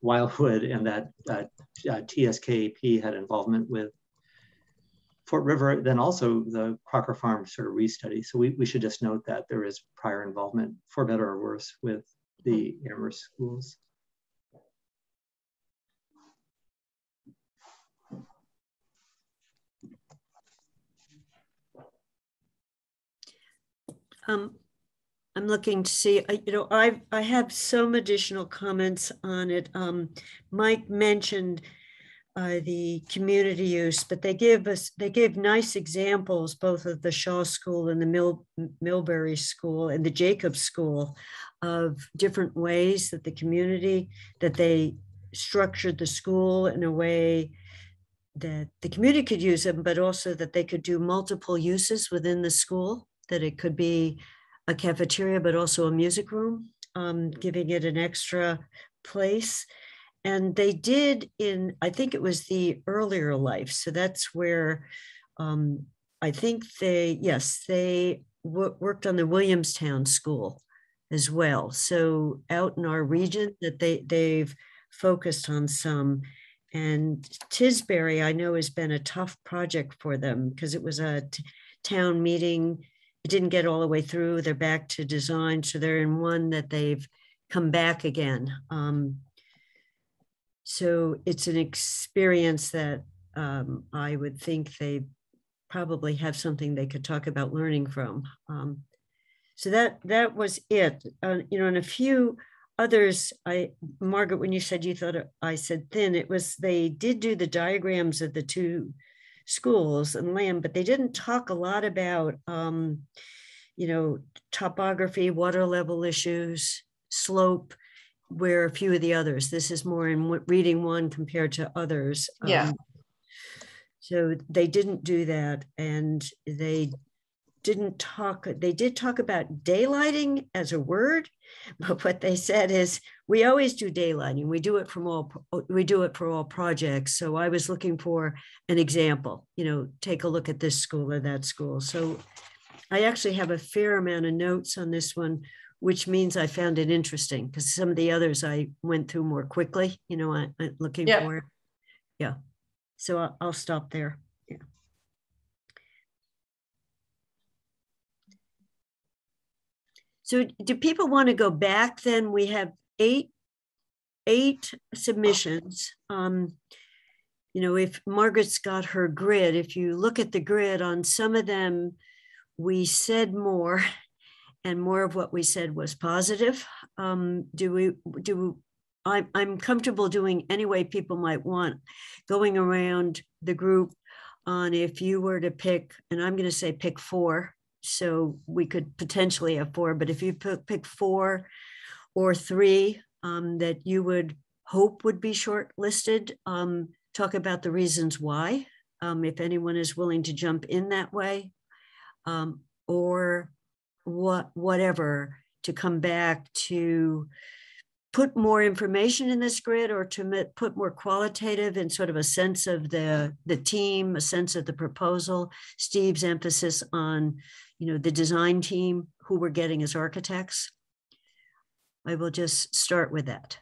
Wildwood and that uh, uh, TSKP had involvement with Fort River, then also the Crocker Farm sort of restudy. So we, we should just note that there is prior involvement, for better or worse, with the Amherst schools. Um, I'm looking to see, you know, I, I have some additional comments on it. Um, Mike mentioned uh, the community use, but they give us, they gave nice examples, both of the Shaw School and the Mill, Millbury School and the Jacobs School of different ways that the community, that they structured the school in a way that the community could use them, but also that they could do multiple uses within the school, that it could be a cafeteria, but also a music room, um, giving it an extra place. And they did in, I think it was the earlier life. So that's where um, I think they, yes, they wo- worked on the Williamstown School as well. So out in our region that they, they've focused on some. And Tisbury, I know has been a tough project for them because it was a t- town meeting. It didn't get all the way through. They're back to design. So they're in one that they've come back again. Um, so it's an experience that um, I would think they probably have something they could talk about learning from. Um, so that that was it. Uh, you know, and a few others. I Margaret, when you said you thought I said thin, it was they did do the diagrams of the two schools and land, but they didn't talk a lot about um, you know topography, water level issues, slope where a few of the others. This is more in reading one compared to others. Yeah. Um, So they didn't do that and they didn't talk, they did talk about daylighting as a word, but what they said is, we always do daylighting. We do it from all, we do it for all projects. So I was looking for an example, you know, take a look at this school or that school. So I actually have a fair amount of notes on this one, which means I found it interesting because some of the others I went through more quickly, you know, I, I'm looking Yep. for. Yeah, so I'll, I'll stop there. Yeah. So do people want to go back then? We have eight, eight submissions. Um, you know, if Margaret's got her grid, if you look at the grid on some of them, we said more and more of what we said was positive. Um, do we, do, I'm, I'm comfortable doing any way people might want, going around the group on if you were to pick, and I'm going to say pick four, so we could potentially have four, but if you pick, pick four or three um, that you would hope would be shortlisted, um, talk about the reasons why, um, if anyone is willing to jump in that way, um, or what, whatever, to come back to put more information in this grid or to put more qualitative and sort of a sense of the, the team, a sense of the proposal, Steve's emphasis on, you know, the design team, who we're getting as architects. I will just start with that.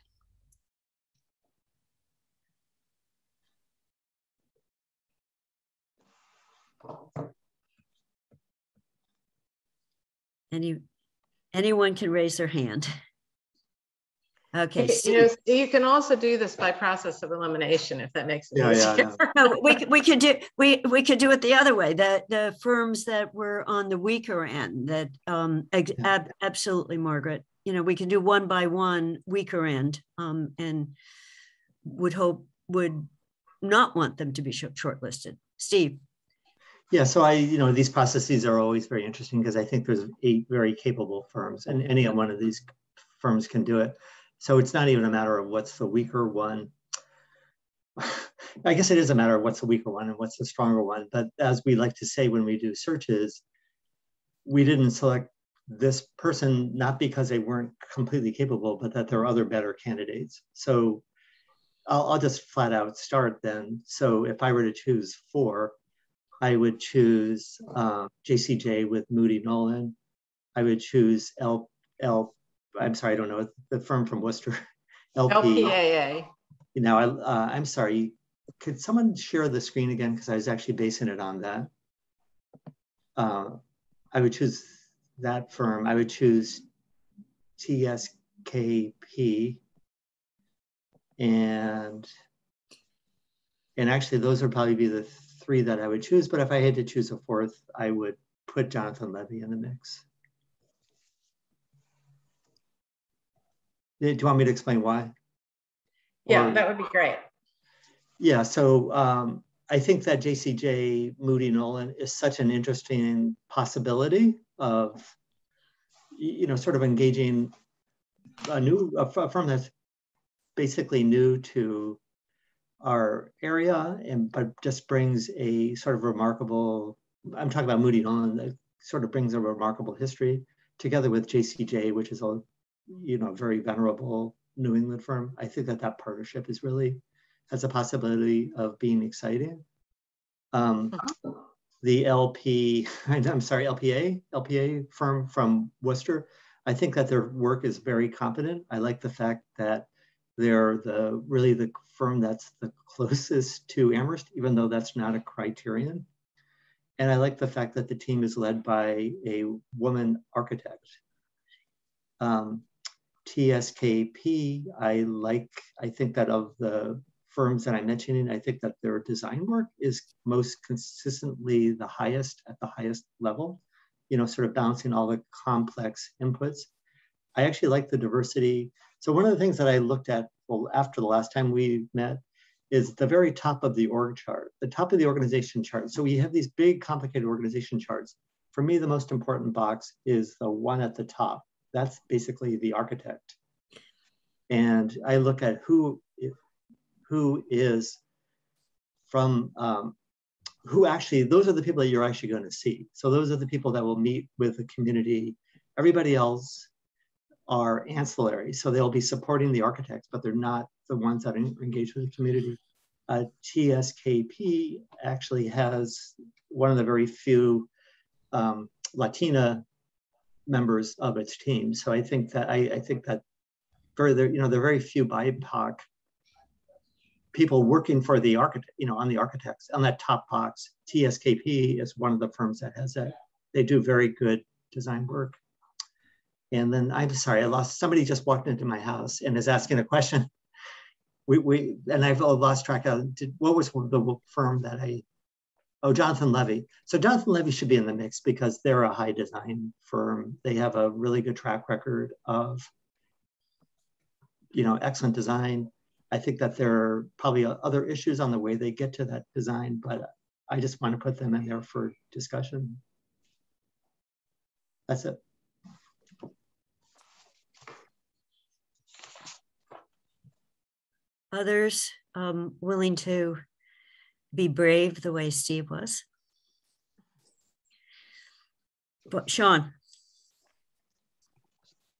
Any, anyone can raise their hand. Okay, You can- know, you can also do this by process of elimination if that makes it Yeah, yeah, easier. No, we, could- we could do, we, we could do it the other way, the, the firms that were on the weaker end that, um, ab- absolutely, Margaret. You know, we can do one by one weaker end, um, and would hope, would not want them to be shortlisted. Steve? Yeah, so I, you know, these processes are always very interesting because I think there's eight very capable firms and any one of these firms can do it. So it's not even a matter of what's the weaker one. I guess it is a matter of what's the weaker one and what's the stronger one. But as we like to say when we do searches, we didn't select this person not because they weren't completely capable, but that there are other better candidates. So I'll, I'll just flat out start then. So if I were to choose four, I would choose uh, JCJ with Moody Nolan. I would choose L, L, I'm sorry, I don't know, the firm from Worcester, LP. LPAA. Now, I, uh, I'm sorry, could someone share the screen again? Because I was actually basing it on that. Uh, I would choose that firm. I would choose TSKP. And, and actually those would probably be the three that I would choose. But if I had to choose a fourth, I would put Jonathan Levi in the mix. Do you want me to explain why? Yeah, Or- that would be great. Yeah, so um, I think that JCJ Moody Nolan is such an interesting possibility of, you know, sort of engaging a new a firm that's basically new to our area and but just brings a sort of remarkable. I'm talking about Moody Nolan that sort of brings a remarkable history together with JCJ, which is a you know very venerable New England firm. I think that that partnership is really has a possibility of being exciting. Um, the LP, I'm sorry, LPA, LPA firm from Worcester, I think that their work is very competent. I like the fact that they're the really the firm that's the closest to Amherst, even though that's not a criterion. And I like the fact that the team is led by a woman architect. Um, TSKP, I like, I think that of the firms that I'm mentioning, I think that their design work is most consistently the highest at the highest level, you know, sort of balancing all the complex inputs. I actually like the diversity. So one of the things that I looked at well, after the last time we met is the very top of the org chart, the top of the organization chart. So we have these big complicated organization charts. For me, the most important box is the one at the top. That's basically the architect. And I look at who who is from um, who actually those are the people that you're actually going to see. So those are the people that will meet with the community. Everybody else are ancillary so they'll be supporting the architects but they're not the ones that engage with the community. Uh, tskp actually has one of the very few um, latina members of its team. So i think that i, I think that further you know there are very few bipoc people working for the architect, you know, on the architects on that top box. TSKP is one of the firms that has that. They do very good design work. And then I'm sorry, I lost somebody just walked into my house and is asking a question. We, we and I've lost track of did, what was the firm that I oh Jonathan Levi. So Jonathan Levi should be in the mix because they're a high design firm. They have a really good track record of you know excellent design I think that there are probably other issues on the way they get to that design, but I just want to put them in there for discussion. That's it. Others um, willing to be brave the way Steve was? But Sean.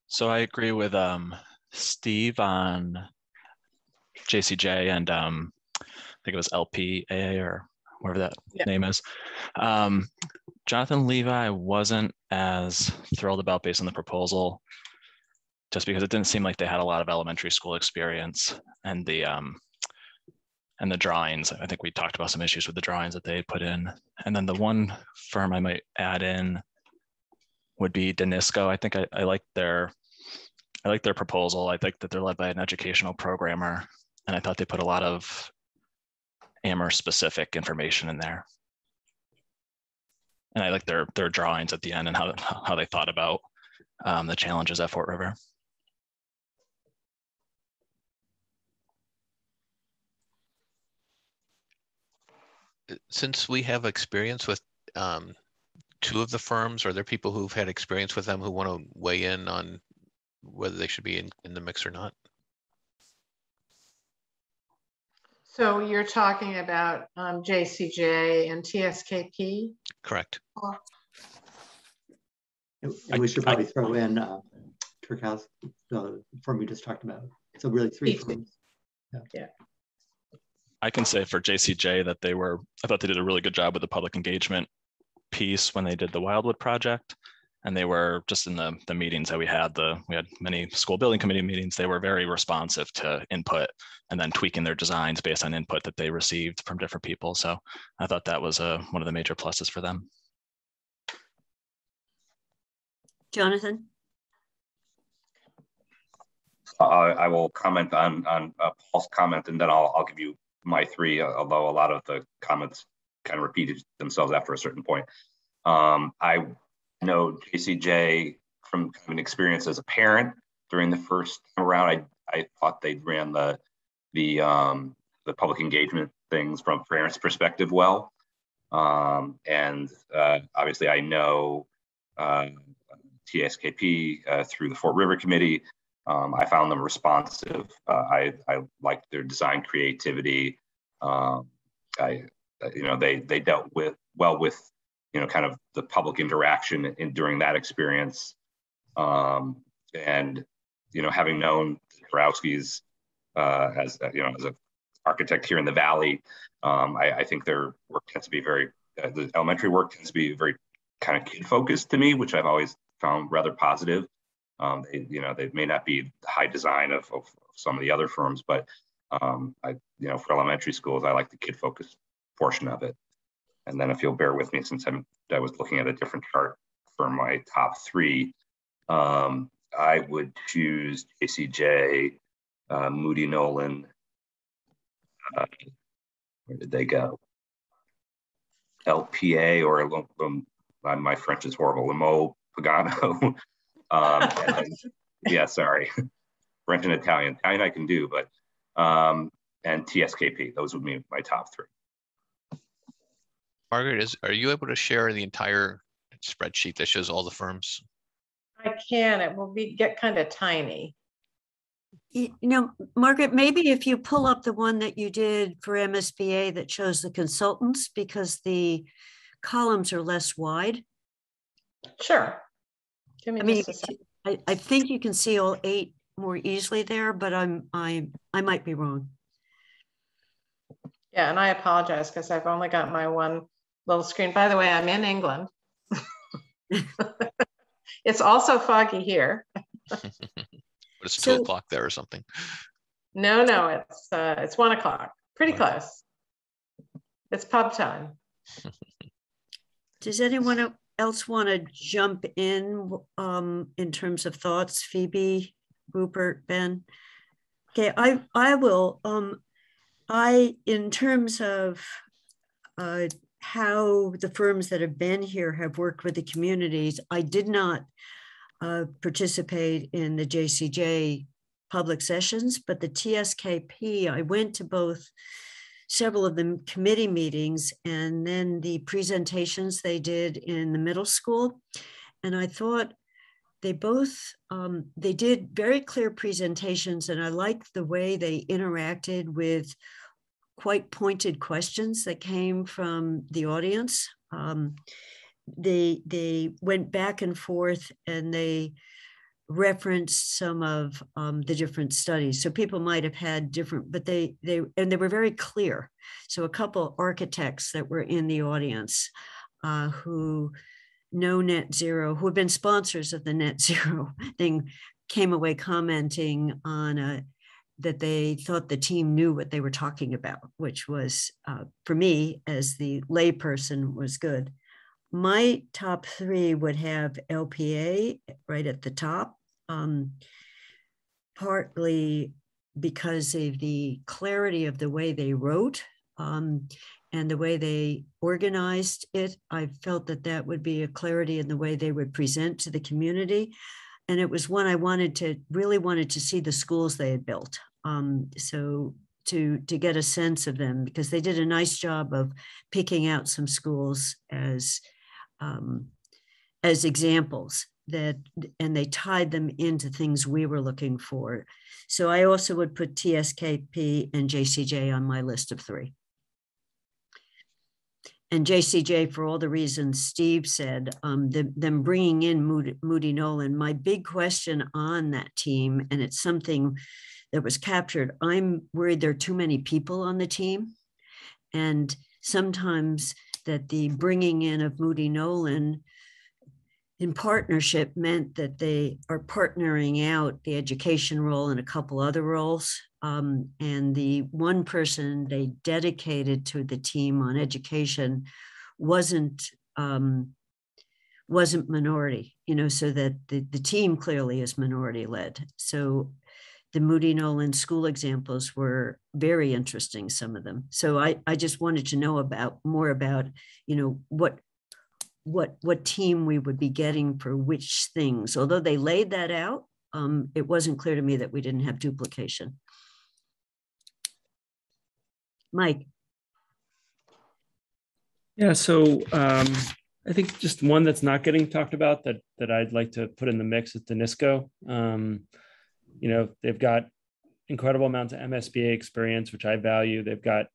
So I agree with um, Steve on JCJ and um, I think it was LPAA or whatever that Yeah. name is. Um, Jonathan Levi wasn't as thrilled about based on the proposal, just because it didn't seem like they had a lot of elementary school experience and the um, and the drawings. I think we talked about some issues with the drawings that they put in. And then the one firm I might add in would be DiNisco. I think I, I like their I like their proposal. I think that they're led by an educational programmer and I thought they put a lot of Amherst specific information in there. And I like their their drawings at the end and how how they thought about um, the challenges at Fort River. Since we have experience with um, two of the firms, are there people who've had experience with them who want to weigh in on whether they should be in, in the mix or not? So you're talking about um, JCJ and TSKP? Correct. And we should probably throw in uh, Turkhouse, the firm we just talked about. So really three Each. firms. Yeah. I can say for JCJ that they were, I thought they did a really good job with the public engagement piece when they did the Wildwood project. And they were just in the, the meetings that we had, the we had many school building committee meetings. They were very responsive to input and then tweaking their designs based on input that they received from different people. So I thought that was a, one of the major pluses for them. Jonathan? I will comment on on uh, Paul's comment, and then I'll I'll give you my three. Uh, although a lot of the comments kind of repeated themselves after a certain point. Um, I know JCJ from kind of an experience as a parent during the first round. I I thought they ran the the um, the public engagement things from parents' perspective well, um, and uh, obviously I know uh, TSKP uh, through the Fort River Committee um, I found them responsive. Uh, I, I liked their design creativity. Um, I, you know, they they dealt with well with, you know, kind of the public interaction in, during that experience. Um, and, you know, having known Turowski's uh, as you know as an architect here in the Valley, um, I, I, think their work tends to be very uh, the elementary work tends to be very kind of kid focused to me, which I've always found rather positive. Um, they, you know, they may not be the high design of, of some of the other firms, but um, I, you know, for elementary schools, I like the kid focused portion of it. And then if you'll bear with me, since I'm, I was looking at a different chart for my top three, um, I would choose JCJ, uh, Moody Nolan. Uh, where did they go? LPA or um, my French is horrible. Limo Pagano Um, then, yeah, sorry. French and Italian. Italian I can do, but um, and TSKP. Those would be my top three. Margaret, is are you able to share the entire spreadsheet that shows all the firms? I can. It will be get kind of tiny. You know, Margaret, maybe if you pull up the one that you did for MSBA that shows the consultants because the columns are less wide. Sure. Me I mean, I, I think you can see all eight more easily there, but I'm I I might be wrong. Yeah, and I apologize because I've only got my one little screen. By the way, I'm in England. it's also foggy here. but it's two so, o'clock there or something. No, no, it's uh, it's one o'clock. Pretty close. It's pub time. Does anyone else want to jump in um, in terms of thoughts? Phoebe, Rupert, Ben. Okay, I I will. Um, I in terms of uh, how the firms that have been here have worked with the communities. I did not uh, participate in the JCJ public sessions, but the TSKP. I went to both several of the committee meetings and then the presentations they did in the middle school. And I thought they both, um, they did very clear presentations and I liked the way they interacted with quite pointed questions that came from the audience. Um, they, they went back and forth and they referenced some of um, the different studies. So people might have had different, but they they and they were very clear. So a couple architects that were in the audience uh, who know net zero, who have been sponsors of the net zero thing, came away commenting on a, that they thought the team knew what they were talking about, which was uh, for me as the layperson was good. My top three would have LPA right at the top, um, partly because of the clarity of the way they wrote um, and the way they organized it. I felt that that would be a clarity in the way they would present to the community. And it was one I wanted to really wanted to see the schools they had built. Um, so to to get a sense of them because they did a nice job of picking out some schools as um, as examples that and they tied them into things we were looking for so i also would put tskp and jcj on my list of three and jcj for all the reasons steve said um, the, them bringing in moody, moody nolan my big question on that team and it's something that was captured. I'm worried there are too many people on the team. And sometimes that the bringing in of Moody Nolan in partnership meant that they are partnering out the education role and a couple other roles. Um, and the one person they dedicated to the team on education wasn't um, wasn't minority, you know, so that the, the team clearly is minority led. So the Moody Nolan school examples were very interesting, some of them. So I, I just wanted to know about more about, you know, what what what team we would be getting for which things. Although they laid that out, um, it wasn't clear to me that we didn't have duplication. Mike. Yeah, so um, I think just one that's not getting talked about that that I'd like to put in the mix is DiNisco. Um, you know, they've got incredible amounts of MSBA experience, which I value. They've got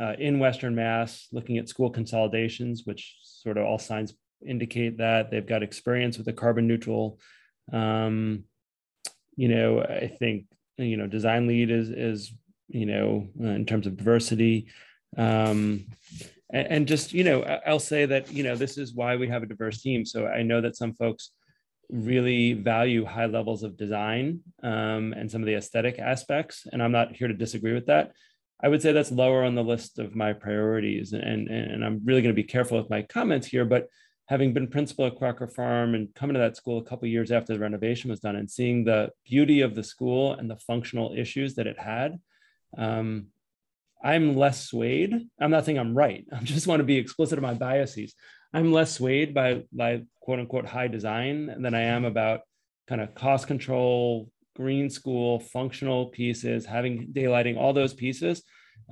uh, in Western Mass looking at school consolidations, which sort of all signs indicate that they've got experience with the carbon neutral. Um, you know, I think you know design lead is is you know uh, in terms of diversity. Um, and, and just you know i'll say that you know this is why we have a diverse team so i know that some folks really value high levels of design um, and some of the aesthetic aspects and i'm not here to disagree with that i would say that's lower on the list of my priorities and and i'm really going to be careful with my comments here but having been principal at crocker farm and coming to that school a couple years after the renovation was done and seeing the beauty of the school and the functional issues that it had um, I'm less swayed. I'm not saying I'm right. I just want to be explicit of my biases. I'm less swayed by, by quote unquote high design than I am about kind of cost control, green school, functional pieces, having daylighting, all those pieces.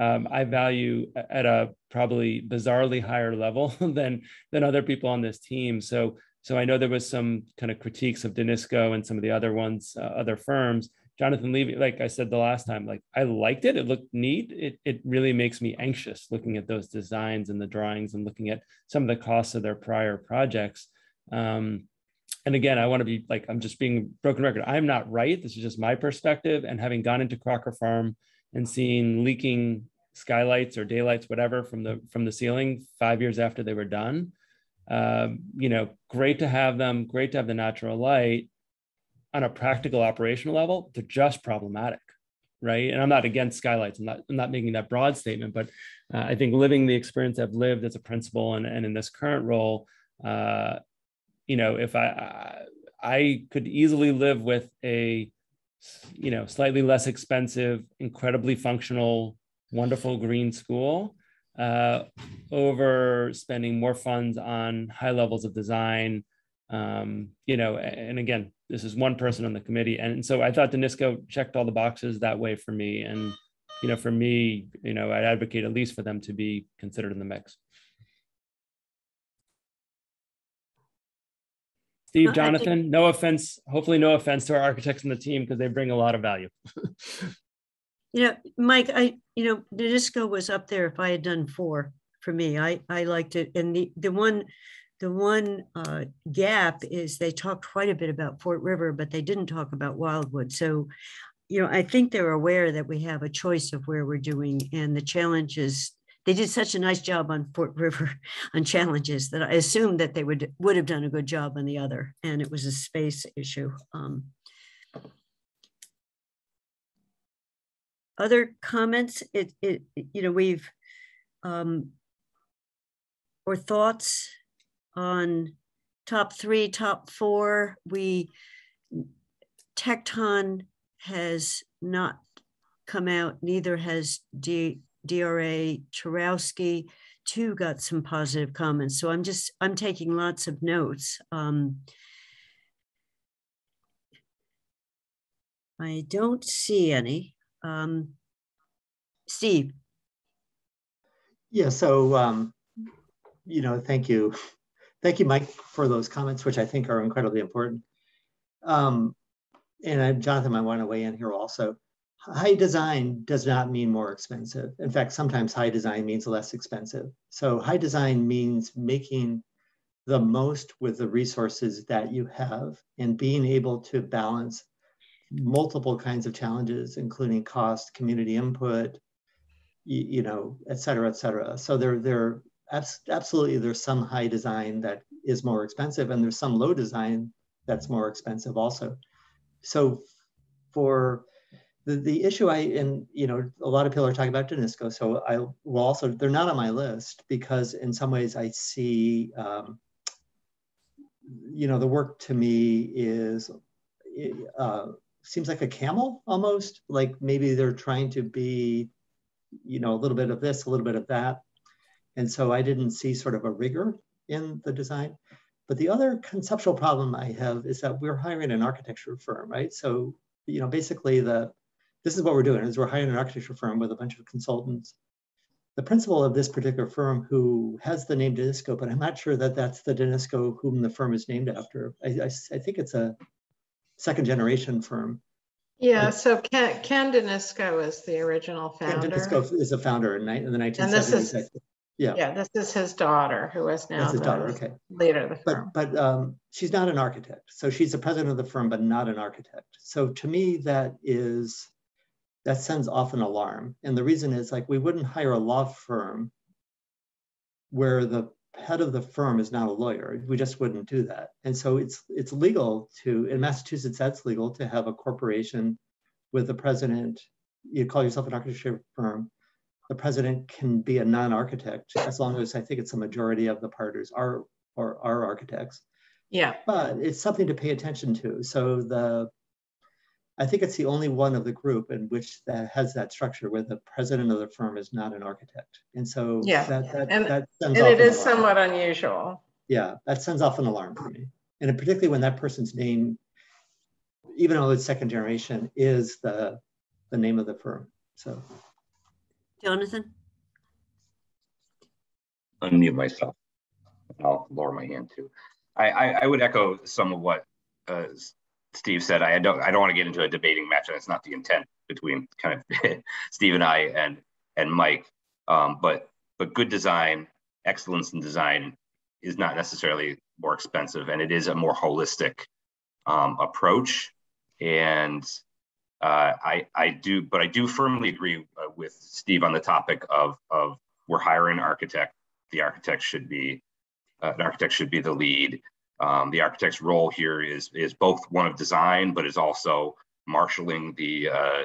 Um, I value at a probably bizarrely higher level than than other people on this team. So so I know there was some kind of critiques of DiNisco and some of the other ones, uh, other firms Jonathan Levi, like I said the last time, like I liked it. It looked neat. It, it really makes me anxious looking at those designs and the drawings and looking at some of the costs of their prior projects. Um, and again, I want to be like, I'm just being broken record. I'm not right. This is just my perspective. And having gone into Crocker Farm and seen leaking skylights or daylights, whatever, from the from the ceiling five years after they were done, um, you know, great to have them. Great to have the natural light on a practical operational level, they're just problematic, right? And I'm not against skylights. I'm not, I'm not making that broad statement, but uh, I think living the experience I've lived as a principal and, and in this current role, uh, you know, if I, I could easily live with a, you know, slightly less expensive, incredibly functional, wonderful green school uh, over spending more funds on high levels of design, um, you know, and again, this is one person on the committee. And so I thought DiNisco checked all the boxes that way for me. And, you know, for me, you know, I'd advocate at least for them to be considered in the mix. Steve, Jonathan, no offense, hopefully no offense to our architects in the team because they bring a lot of value. you know, Mike, I, you know, DiNisco was up there if I had done four for me. I, I liked it. And the, the one the one uh, gap is they talked quite a bit about Fort River, but they didn't talk about Wildwood. So, you know, I think they're aware that we have a choice of where we're doing, and the challenges. They did such a nice job on Fort River on challenges that I assumed that they would would have done a good job on the other, and it was a space issue. Um, other comments? It, it you know we've um, or thoughts on top three, top four. We Tecton has not come out, neither has D, DRA Turowski. Two got some positive comments. So I'm just, I'm taking lots of notes. Um, I don't see any. Um, Steve. Yeah, so, um, you know, thank you Thank you, Mike, for those comments, which I think are incredibly important. Um, and I, Jonathan, I want to weigh in here also. High design does not mean more expensive. In fact, sometimes high design means less expensive. So high design means making the most with the resources that you have and being able to balance multiple kinds of challenges, including cost, community input, you, you know, et cetera, et cetera. So there, there absolutely there's some high design that is more expensive and there's some low design that's more expensive also. So for the, the issue I, and you know, a lot of people are talking about DiNisco, so I will also, they're not on my list because in some ways I see, um, you know, the work to me is, uh, seems like a camel almost, like maybe they're trying to be, you know, a little bit of this, a little bit of that. And so I didn't see sort of a rigor in the design. But the other conceptual problem I have is that we're hiring an architecture firm, right? So, you know, basically the this is what we're doing is we're hiring an architecture firm with a bunch of consultants. The principal of this particular firm who has the name DiNisco, but I'm not sure that that's the DiNisco whom the firm is named after. I, I, I think it's a second generation firm. Yeah, so Ken, Ken DiNisco is the original founder. Ken DiNisco is a founder in, in the 1970s. And this is, yeah. Yeah, this is his daughter who is now That's his the daughter, okay. leader of the firm. But, but um, she's not an architect. So she's the president of the firm, but not an architect. So to me, that is, that sends off an alarm. And the reason is like, we wouldn't hire a law firm where the head of the firm is not a lawyer. We just wouldn't do that. And so it's it's legal to in Massachusetts that's legal to have a corporation with the president. You call yourself an architecture firm. The president can be a non-architect as long as I think it's a majority of the partners are or are architects. Yeah. But it's something to pay attention to. So the I think it's the only one of the group in which that has that structure where the president of the firm is not an architect. And so yeah, that, that, and, that and it is somewhat unusual. Yeah, that sends off an alarm for me. And particularly when that person's name, even though it's second generation, is the, the name of the firm. So, Jonathan? Unmute myself. I'll lower my hand too. I, I, I would echo some of what uh, Steve said, I don't I don't want to get into a debating match, and it's not the intent between kind of Steve and I and and Mike. Um, but but good design, excellence in design is not necessarily more expensive, and it is a more holistic um, approach. And uh, I do, but I do firmly agree uh, with Steve on the topic of of we're hiring an architect. The architect should be uh, an architect should be the lead. Um, the architect's role here is is both one of design, but is also marshaling the uh,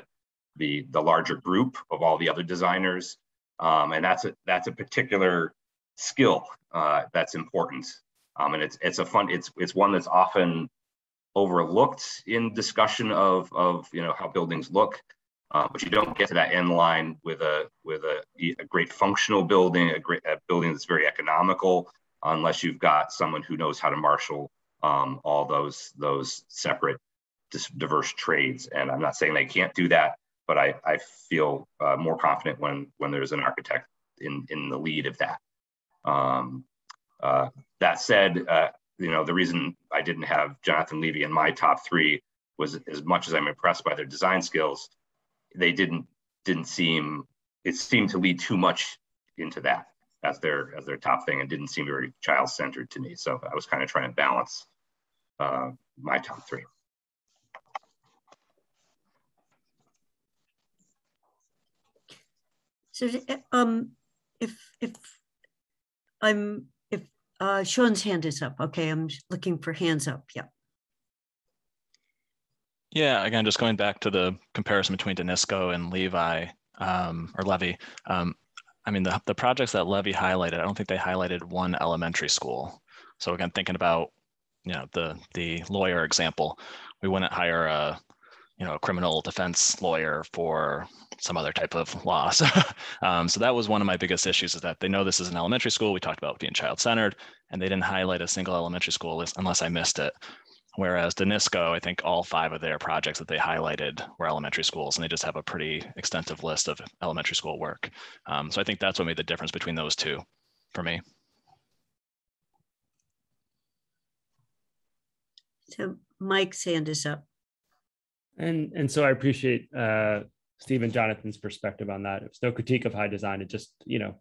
the the larger group of all the other designers, um, and that's a that's a particular skill uh, that's important. Um, and it's it's a fun it's it's one that's often overlooked in discussion of of you know how buildings look. Uh, but you don't get to that end line with a with a, a great functional building, a great a building that's very economical, unless you've got someone who knows how to marshal um, all those those separate diverse trades. And I'm not saying they can't do that, but I, I feel uh, more confident when when there's an architect in in the lead of that. Um, uh, that said, uh, you know the reason I didn't have Jonathan Levi in my top three was as much as I'm impressed by their design skills, they didn't didn't seem it seemed to lead too much into that as their as their top thing and didn't seem very child centered to me. So I was kind of trying to balance uh, my top three. So um, if if I'm uh, Sean's hand is up, okay, I'm looking for hands up. Yeah. Yeah, again, just going back to the comparison between DiNisco and Levi um, or Levy, um, I mean, the, the projects that Levy highlighted, I don't think they highlighted one elementary school. So again, thinking about, you know, the, the lawyer example, we wouldn't hire a, you know, a criminal defense lawyer for some other type of loss. um, so that was one of my biggest issues is that they know this is an elementary school. We talked about being child-centered and they didn't highlight a single elementary school unless I missed it. Whereas DiNisco, I think all five of their projects that they highlighted were elementary schools, and they just have a pretty extensive list of elementary school work. Um, so I think that's what made the difference between those two for me. So Mike's hand is up. And and so I appreciate uh, Steve and Jonathan's perspective on that. It's no critique of high design. It just you know,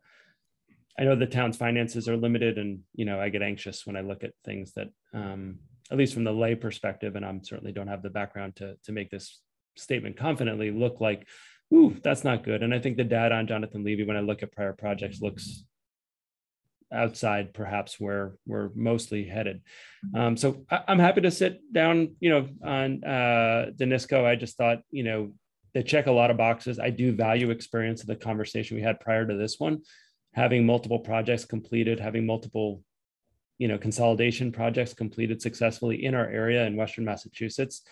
I know the town's finances are limited, and you know I get anxious when I look at things that um, at least from the lay perspective, and I'm certainly don't have the background to, to make this statement confidently, look like, ooh, that's not good. And I think the data on Jonathan Levi, when I look at prior projects, looks outside perhaps where we're mostly headed. Um, so I, am happy to sit down, you know, on uh, DiNisco. I just thought, you know, they check a lot of boxes. I do value experience of the conversation we had prior to this one, having multiple projects completed, having multiple, you know, consolidation projects completed successfully in our area in Western Massachusetts.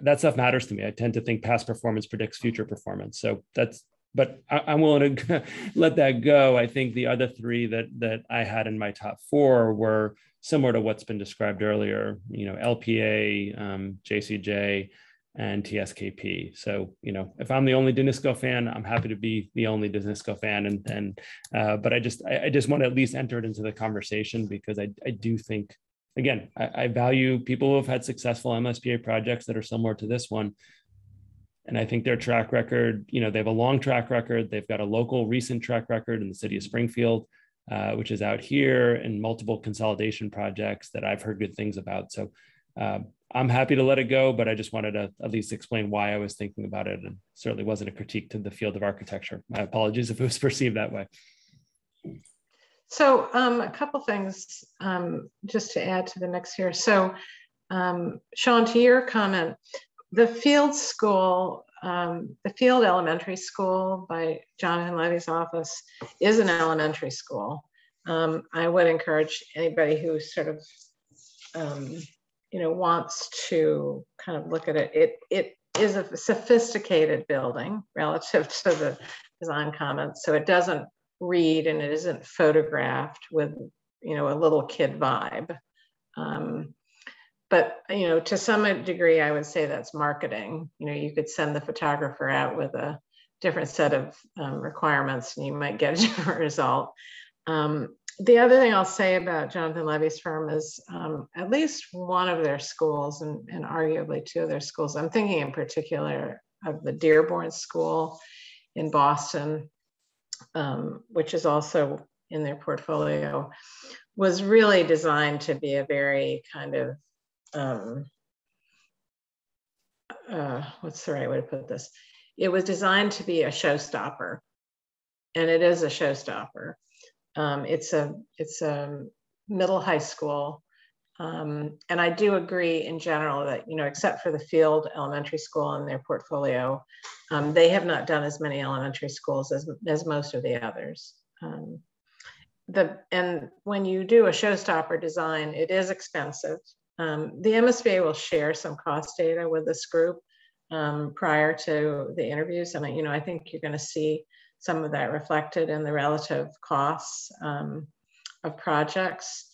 That stuff matters to me. I tend to think past performance predicts future performance. So that's but I, am willing to let that go. I think the other three that that I had in my top four were similar to what's been described earlier. You know, LPA, um, JCJ, and TSKP. So you know, if I'm the only DiNisco fan, I'm happy to be the only DiNisco fan. And and uh, but I just I, I, just want to at least enter it into the conversation because I I do think. Again, I, I value people who have had successful MSBA projects that are similar to this one, and I think their track record, you know, they have a long track record. They've got a local recent track record in the city of Springfield, uh, which is out here, and multiple consolidation projects that I've heard good things about. So uh, I'm happy to let it go, but I just wanted to at least explain why I was thinking about it. And certainly wasn't a critique to the field of architecture. My apologies if it was perceived that way. So um, a couple things um, just to add to the mix here. So um, Sean, to your comment, the field school, um, the field elementary school by Jonathan Levi's office is an elementary school. Um, I would encourage anybody who sort of, um, you know, wants to kind of look at it. It it is a sophisticated building relative to the design comments, so it doesn't read and it isn't photographed with, you know, a little kid vibe. Um, but you know to some degree i would say that's marketing. You know you could send the photographer out with a different set of um, requirements and you might get a different result. Um, the other thing i'll say about jonathan levi's firm is um, at least one of their schools and, and arguably two of their schools i'm thinking in particular of the dearborn school in boston um, which is also in their portfolio was really designed to be a very kind of um, uh, what's the right way to put this? It was designed to be a showstopper, and it is a showstopper. Um, it's a it's a middle high school, um, and I do agree in general that you know, except for the Field Elementary School in their portfolio, um, they have not done as many elementary schools as as most of the others. Um, the and when you do a showstopper design, it is expensive. Um, the MSBA will share some cost data with this group um, prior to the interviews. And, you know, I think you're going to see some of that reflected in the relative costs um, of projects.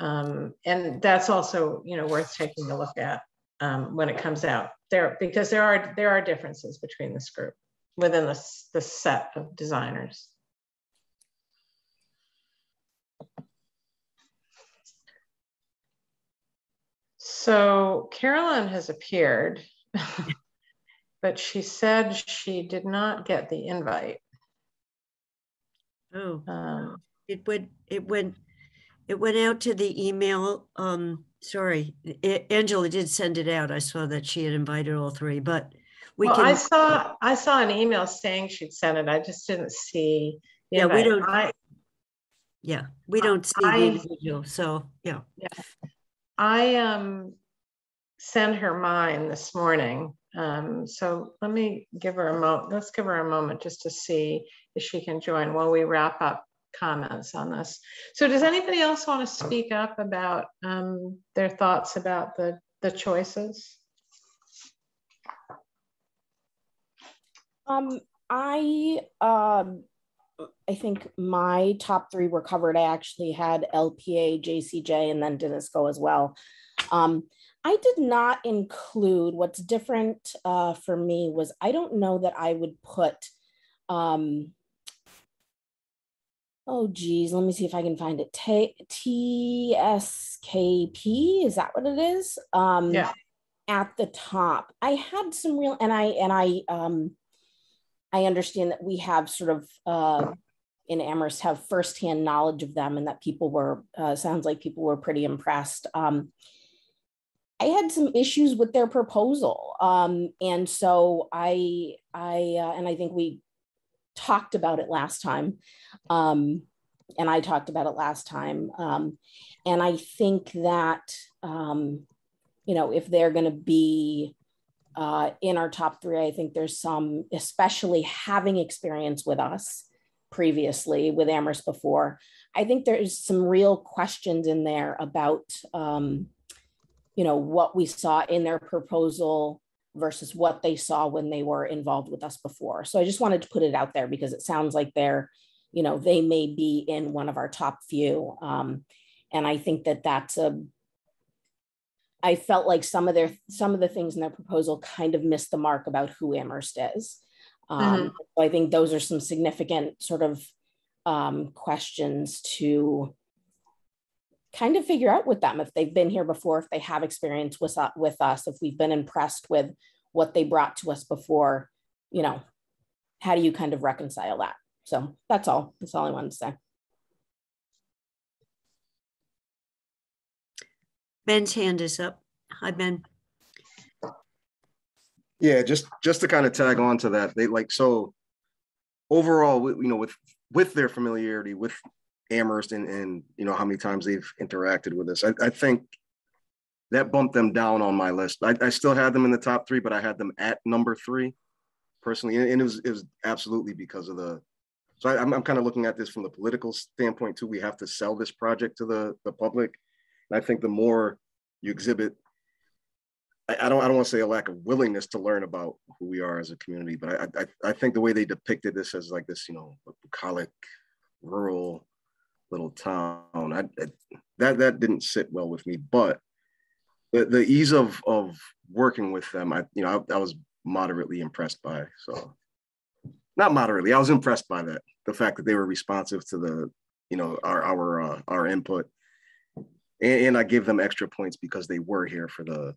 Um, and that's also, you know, worth taking a look at um, when it comes out there, because there are, there are differences between this group within this, this set of designers. So Carolyn has appeared, but she said she did not get the invite. Oh, um, it went, it went, it went out to the email. Um, sorry, it, Angela did send it out. I saw that she had invited all three, but we well, can. I saw, I saw an email saying she'd sent it. I just didn't see. yeah, invite. we don't. I, yeah, we don't see I, the individual. So yeah. Yeah. I um, sent her mine this morning. Um, so let me give her a moment. Let's give her a moment just to see if she can join while we wrap up comments on this. So does anybody else want to speak up about um, their thoughts about the, the choices? Um, I um, I think my top three were covered. I actually had LPA, JCJ, and then DiNisco as well. Um, I did not include what's different uh, for me was I don't know that I would put, um, oh geez, let me see if I can find it. T- TSKP, is that what it is? Um, yeah. At the top, I had some real, and I and I um, I understand that we have sort of uh, in Amherst have firsthand knowledge of them and that people were, uh, sounds like people were pretty impressed. Um, I had some issues with their proposal. Um, and so I, I, uh, and I think we talked about it last time. Um, and I talked about it last time. Um, and I think that, um, you know, if they're going to be uh, in our top three, I think there's some, especially having experience with us previously with Amherst before. I think there's some real questions in there about, um, you know, what we saw in their proposal versus what they saw when they were involved with us before. So I just wanted to put it out there because it sounds like they're, you know, they may be in one of our top few. Um, and I think that that's a, I felt like some of their, some of the things in their proposal kind of missed the mark about who Amherst is. Um, mm-hmm. so I think those are some significant sort of um, questions to kind of figure out with them if they've been here before, if they have experience with, uh, with us, if we've been impressed with what they brought to us before, you know, how do you kind of reconcile that? So that's all. That's all I wanted to say. Ben's hand is up. Hi, Ben. Yeah, just just to kind of tag on to that, they like so overall, you know, with with their familiarity with Amherst and, and you know how many times they've interacted with us. I, I think that bumped them down on my list. I, I, still had them in the top three, but I had them at number three personally, and, it was it was absolutely because of the. So I, am I'm kind of looking at this from the political standpoint too. We have to sell this project to the the public, and I think the more you exhibit, I, I don't I don't want to say a lack of willingness to learn about who we are as a community, but I I, I think the way they depicted this as like this, you know, bucolic, rural little town. I, I, that that didn't sit well with me, but the, the ease of of working with them, I you know I, I was moderately impressed by. So not moderately, I was impressed by that. The fact that they were responsive to the you know our our uh, our input, and, and I give them extra points because they were here for the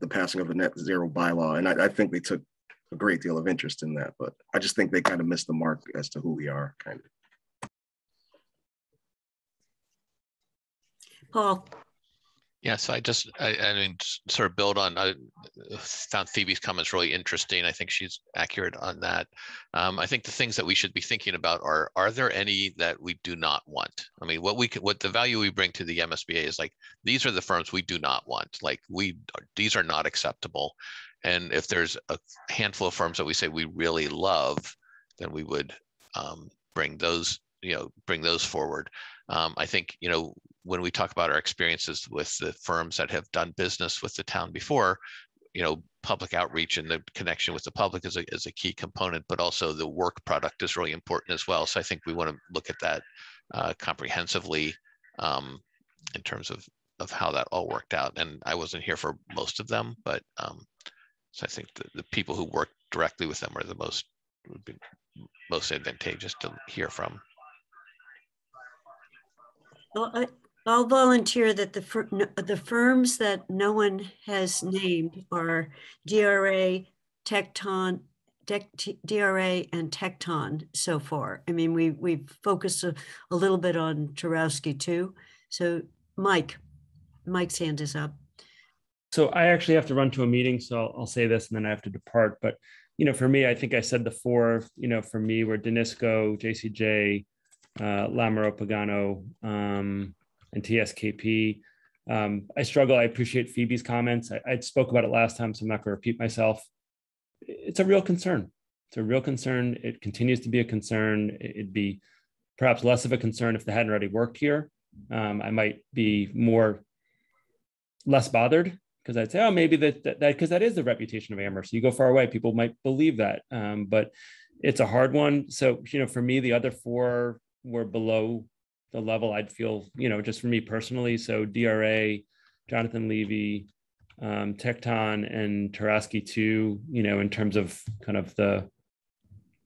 the passing of the net zero bylaw, and I, I think they took a great deal of interest in that. But I just think they kind of missed the mark as to who we are, kind of. Paul. Yeah, so I just, I, I mean, sort of build on, I found Phoebe's comments really interesting. I think she's accurate on that. Um, I think the things that we should be thinking about are, are there any that we do not want? I mean, what we can, what the value we bring to the MSBA is like, these are the firms we do not want. Like we, these are not acceptable. And if there's a handful of firms that we say we really love, then we would um, bring those, you know, bring those forward. Um, I think, you know, when we talk about our experiences with the firms that have done business with the town before, you know, public outreach and the connection with the public is a, is a key component, but also the work product is really important as well. So I think we want to look at that uh, comprehensively um, in terms of, of how that all worked out. And I wasn't here for most of them, but um, so I think the, the people who work directly with them are the most would be most advantageous to hear from. I, I'll volunteer that the, fir the firms that no one has named are DRA, Tecton, DRA and Tecton so far. I mean, we, we've focused a, a little bit on Turowski 2. So Mike, Mike's hand is up. So I actually have to run to a meeting, so I'll, I'll say this and then I have to depart. But, you know, for me, I think I said the four, you know, for me were DiNisco, JCJ, uh, Lamoureux Pagano, um, and TSKP. Um, I struggle. I appreciate Phoebe's comments. I, I spoke about it last time, so I'm not going to repeat myself. It's a real concern. It's a real concern. It continues to be a concern. It'd be perhaps less of a concern if they hadn't already worked here. Um, I might be more less bothered because I'd say, oh, maybe that that because that, that is the reputation of Amherst. You go far away, people might believe that, um, but it's a hard one. So you know, for me, the other four were below the level I'd feel, you know, just for me personally. So DRA, Jonathan Levi, um, Tecton, and Turowski 2, you know, in terms of kind of the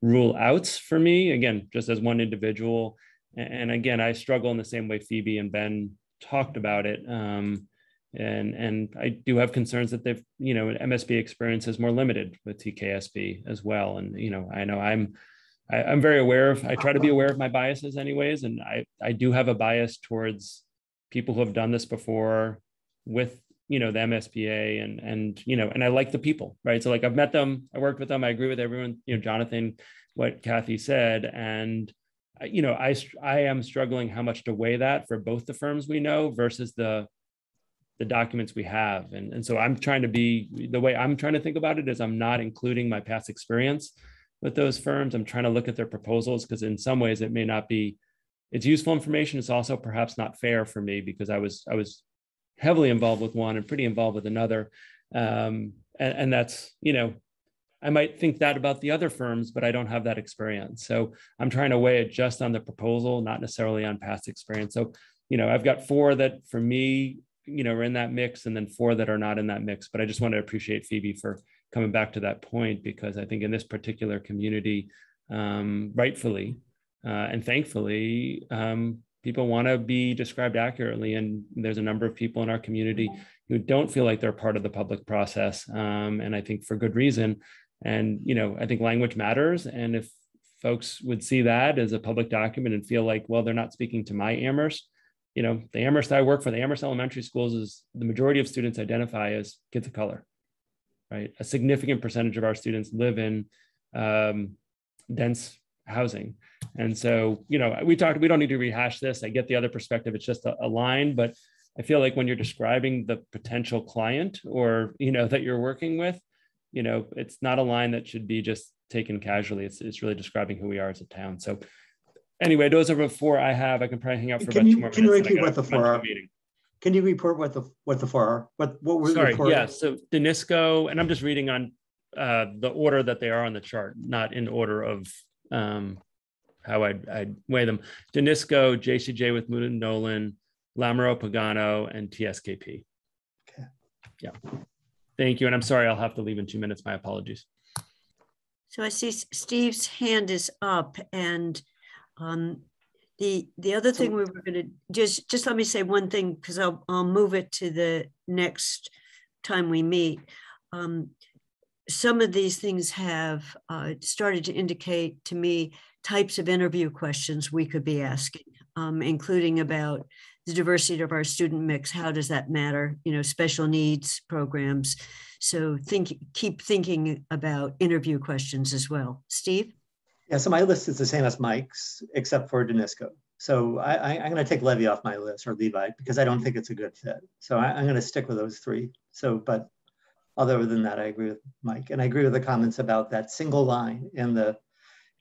rule outs for me, again, just as one individual. And again, I struggle in the same way Phoebe and Ben talked about it. Um, and and I do have concerns that they've, you know, MSB experience is more limited with TKSB as well. And, you know, I know I'm I, I'm very aware of, I try to be uh-huh. aware of my biases anyways. And I, I do have a bias towards people who have done this before with, you know, the MSBA and, and, you know, and I like the people, right? So like I've met them, I worked with them. I agree with everyone, you know, Jonathan, what Kathy said. And, you know, I, I am struggling how much to weigh that for both the firms we know versus the, the documents we have. And, and so I'm trying to be, the way I'm trying to think about it is I'm not including my past experience with those firms. I'm trying to look at their proposals because in some ways it may not be, it's useful information. It's also perhaps not fair for me because I was, I was heavily involved with one and pretty involved with another. Um, and, and that's, you know, I might think that about the other firms, but I don't have that experience. So I'm trying to weigh it just on the proposal, not necessarily on past experience. So, you know, I've got four that for me, you know, are in that mix and then four that are not in that mix. But I just want to appreciate Phoebe for coming back to that point because I think in this particular community, um, rightfully uh, and thankfully, um, people want to be described accurately. And there's a number of people in our community who don't feel like they're part of the public process. Um, and I think for good reason. And, you know, I think language matters. And if folks would see that as a public document and feel like, well, they're not speaking to my Amherst, you know, the Amherst I work for, the Amherst Elementary Schools is the majority of students identify as kids of color right? A significant percentage of our students live in um, dense housing. And so, you know, we talked, we don't need to rehash this. I get the other perspective. It's just a, a line, but I feel like when you're describing the potential client or, you know, that you're working with, you know, it's not a line that should be just taken casually. It's, it's really describing who we are as a town. So anyway, those are the four I have. I can probably hang out for Can about you- two more can you minutes. and I repeat what the four are? meeting. Can you report what the, what the four are? What, what were the Sorry, four? yeah, so DiNisco, and I'm just reading on uh, the order that they are on the chart, not in order of um, how I'd, I'd weigh them. DiNisco, JCJ with Moon and Nolan, Lamoureux Pagano, and TSKP. Okay. Yeah. Thank you. And I'm sorry, I'll have to leave in two minutes. My apologies. So I see Steve's hand is up and um, the, the other thing we were gonna, just, just let me say one thing, because I'll, I'll move it to the next time we meet. Um, Some of these things have uh, started to indicate to me types of interview questions we could be asking, um, including about the diversity of our student mix. How does that matter? You know, special needs programs. So think, keep thinking about interview questions as well. Steve? Yeah, so my list is the same as Mike's, except for DiNisco. So I, I'm going to take Levy off my list or Levi because I don't think it's a good fit. So I, I'm going to stick with those three. So, but other than that, I agree with Mike. And I agree with the comments about that single line in the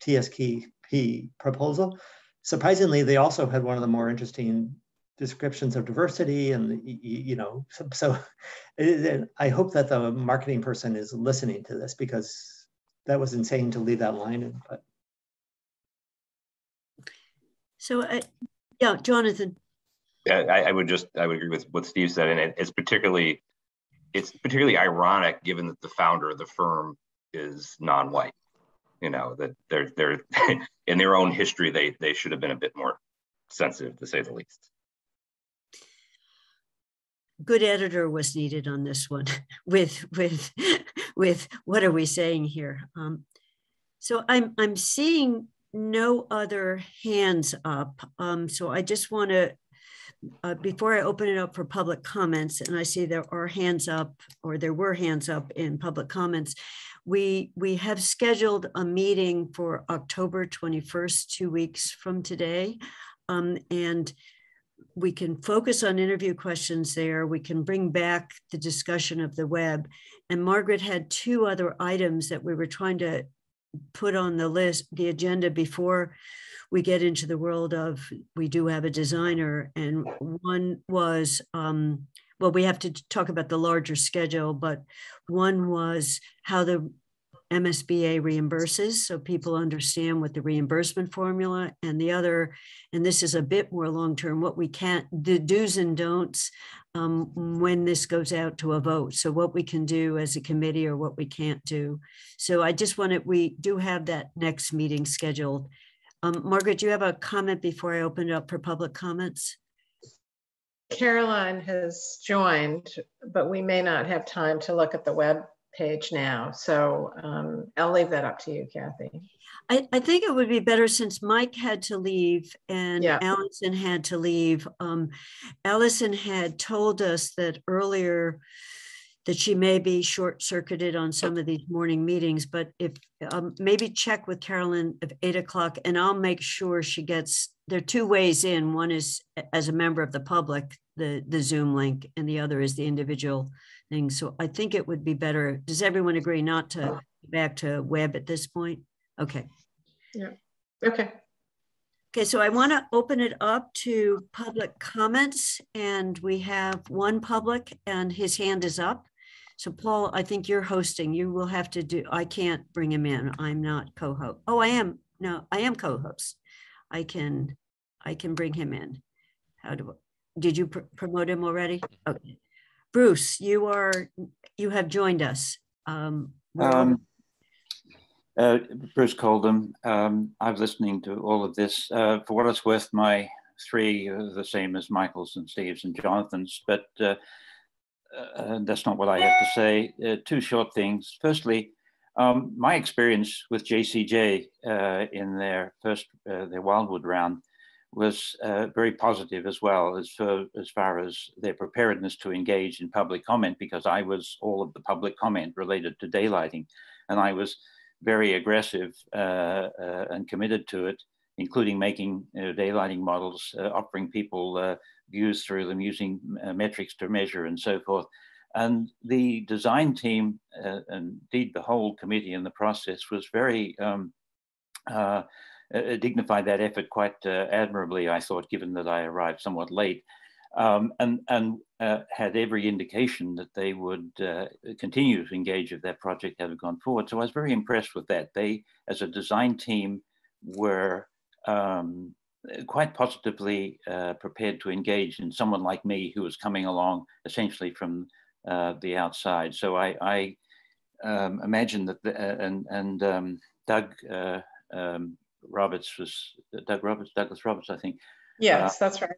TSKP proposal. Surprisingly, they also had one of the more interesting descriptions of diversity and, you know, so, so it- I hope that the marketing person is listening to this because that was insane to leave that line in, but So, uh, yeah, Jonathan, Yeah, I, I would just, I would agree with what Steve said, and it, it's particularly, it's particularly ironic given that the founder of the firm is non-white. You know that they're they're in their own history, they they should have been a bit more sensitive, to say the least. good editor was needed on this one with, with, with what are we saying here? Um, So I'm, I'm seeing no other hands up. Um, So I just want to, uh, before I open it up for public comments, and I see there are hands up, or there were hands up in public comments, we, we have scheduled a meeting for October 21st, two weeks from today. Um, And we can focus on interview questions there. We can bring back the discussion of the web. And Margaret had two other items that we were trying to put on the list, the agenda before we get into the world of, we do have a designer. And one was, um, well, we have to talk about the larger schedule, but one was how the MSBA reimburses, so people understand what the reimbursement formula, and the other, and this is a bit more long-term, what we can't, the do's and don'ts um, when this goes out to a vote. So what we can do as a committee or what we can't do. So I just wanted, we do have that next meeting scheduled. Um, Margaret, do you have a comment before I open it up for public comments? Caroline has joined, but we may not have time to look at the web page now. So um, I'll leave that up to you, Kathy. I, I think it would be better since Mike had to leave and Yeah. Allison had to leave. Um, Allison had told us that earlier that she may be short circuited on some of these morning meetings, but if um, maybe check with Carolyn at eight o'clock and I'll make sure she gets, there are two ways in. One is as a member of the public, the, the Zoom link, and the other is the individual thing. So I think it would be better. Does everyone agree not to oh. go back to web at this point? Okay. Yeah. Okay. Okay, so I want to open it up to public comments and we have one public and his hand is up. So Paul, I think you're hosting. You will have to do, I can't bring him in. I'm not co-host. Oh, I am. No, I am co-host. I can, I can bring him in. How do, did you pr- promote him already? Mm-hmm. Okay. Bruce, you are, you have joined us. Um, Um, uh, Bruce Coldham, um, I'm listening to all of this. Uh, for what it's worth, my three are the same as Michael's and Steve's and Jonathan's, but uh, uh, that's not what I have to say. Uh, two short things. Firstly, um, my experience with JCJ uh, in their first, uh, their Wildwood round was uh, very positive as well as, for, as far as their preparedness to engage in public comment because I was all of the public comment related to daylighting and I was very aggressive uh, uh, and committed to it, including making daylighting models, uh, offering people uh, views through them using uh, metrics to measure and so forth. And the design team, and indeed the whole committee in the process, was very um, uh, uh, dignified that effort quite uh, admirably, I thought, given that I arrived somewhat late. Um, and and uh, had every indication that they would uh, continue to engage if that project had gone forward. So I was very impressed with that. They, as a design team, were um, quite positively prepared to engage in someone like me who was coming along essentially from the outside. So I, I um, imagine that, the, and, and um, Doug um, Roberts was, Doug Roberts, Douglas Roberts, I think. Yes, that's right.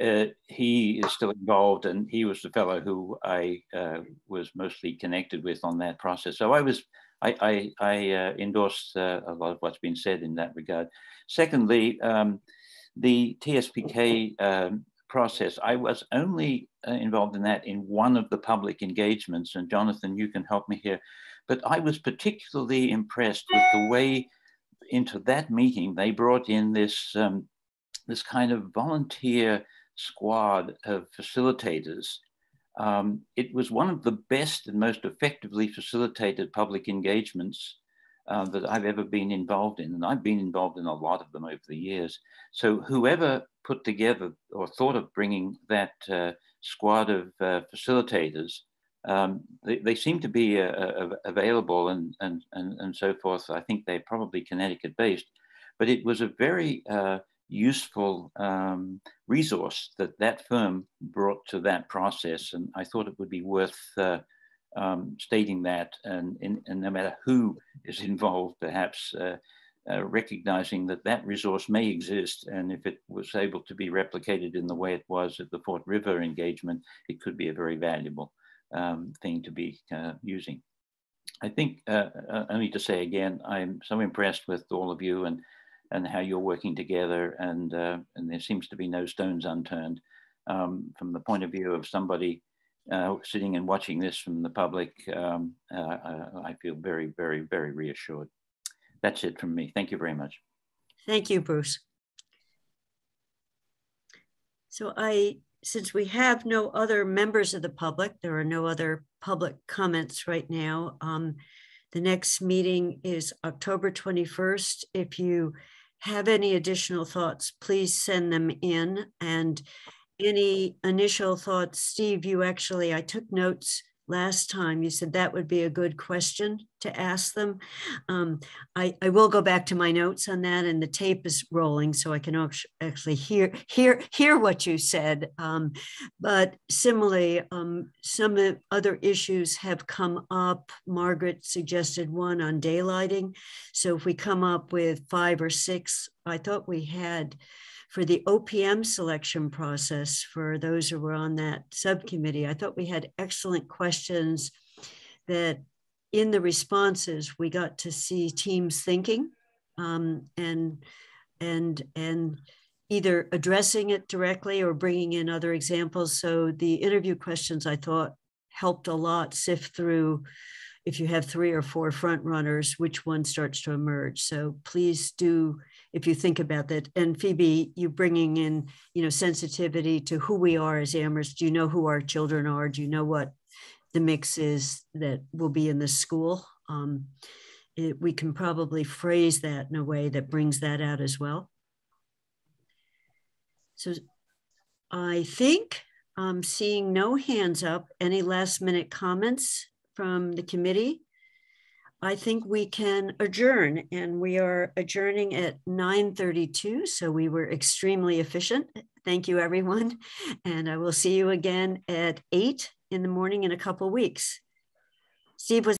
Uh, he is still involved, and he was the fellow who I uh, was mostly connected with on that process. So I was, I, I, I uh, endorse uh, a lot of what's been said in that regard. Secondly, um, the TSPK um, process, I was only uh, involved in that in one of the public engagements, and Jonathan, you can help me here. But I was particularly impressed with the way into that meeting they brought in this um, this kind of volunteer squad of facilitators. Um, it was one of the best and most effectively facilitated public engagements uh, that I've ever been involved in. And I've been involved in a lot of them over the years. So whoever put together or thought of bringing that uh, squad of uh, facilitators, um, they, they, seem to be uh, available and, and, and, and so forth. I think they're probably Connecticut based, but it was a very uh, useful um, resource that that firm brought to that process. And I thought it would be worth uh, um, stating that and, and, and, no matter who is involved, perhaps uh, uh, recognizing that that resource may exist. And if it was able to be replicated in the way it was at the Fort River engagement, it could be a very valuable um, thing to be uh, using. I think, uh, uh, only to say again, I'm so impressed with all of you and and how you're working together. And, uh, and there seems to be no stones unturned. Um, from the point of view of somebody uh, sitting and watching this from the public, um, uh, I feel very, very, very reassured. That's it from me. Thank you very much. Thank you, Bruce. So I, since we have no other members of the public, there are no other public comments right now. Um, the next meeting is October 21st. If you have any additional thoughts, please send them in. And any initial thoughts, Steve, you actually, I took notes last time. You said that would be a good question to ask them. Um, I, I will go back to my notes on that and the tape is rolling so I can actually hear hear hear what you said. Um, but similarly, um, some other issues have come up. Margaret suggested one on daylighting. So if we come up with five or six, I thought we had for the OPM selection process for those who were on that subcommittee. I thought we had excellent questions that in the responses, we got to see teams thinking um, and and and either addressing it directly or bringing in other examples. So the interview questions I thought helped a lot sift through if you have three or four front runners, which one starts to emerge. So please do, if you think about that. And Phoebe, you bringing in, you know, sensitivity to who we are as Amherst. Do you know who our children are? Do you know what the mix is that will be in the school? Um, it, we can probably phrase that in a way that brings that out as well. So I think I'm seeing no hands up. Any last minute comments from the committee? I think we can adjourn and we are adjourning at 9.32. So we were extremely efficient. Thank you, everyone. And I will see you again at eight in the morning in a couple weeks. Steve was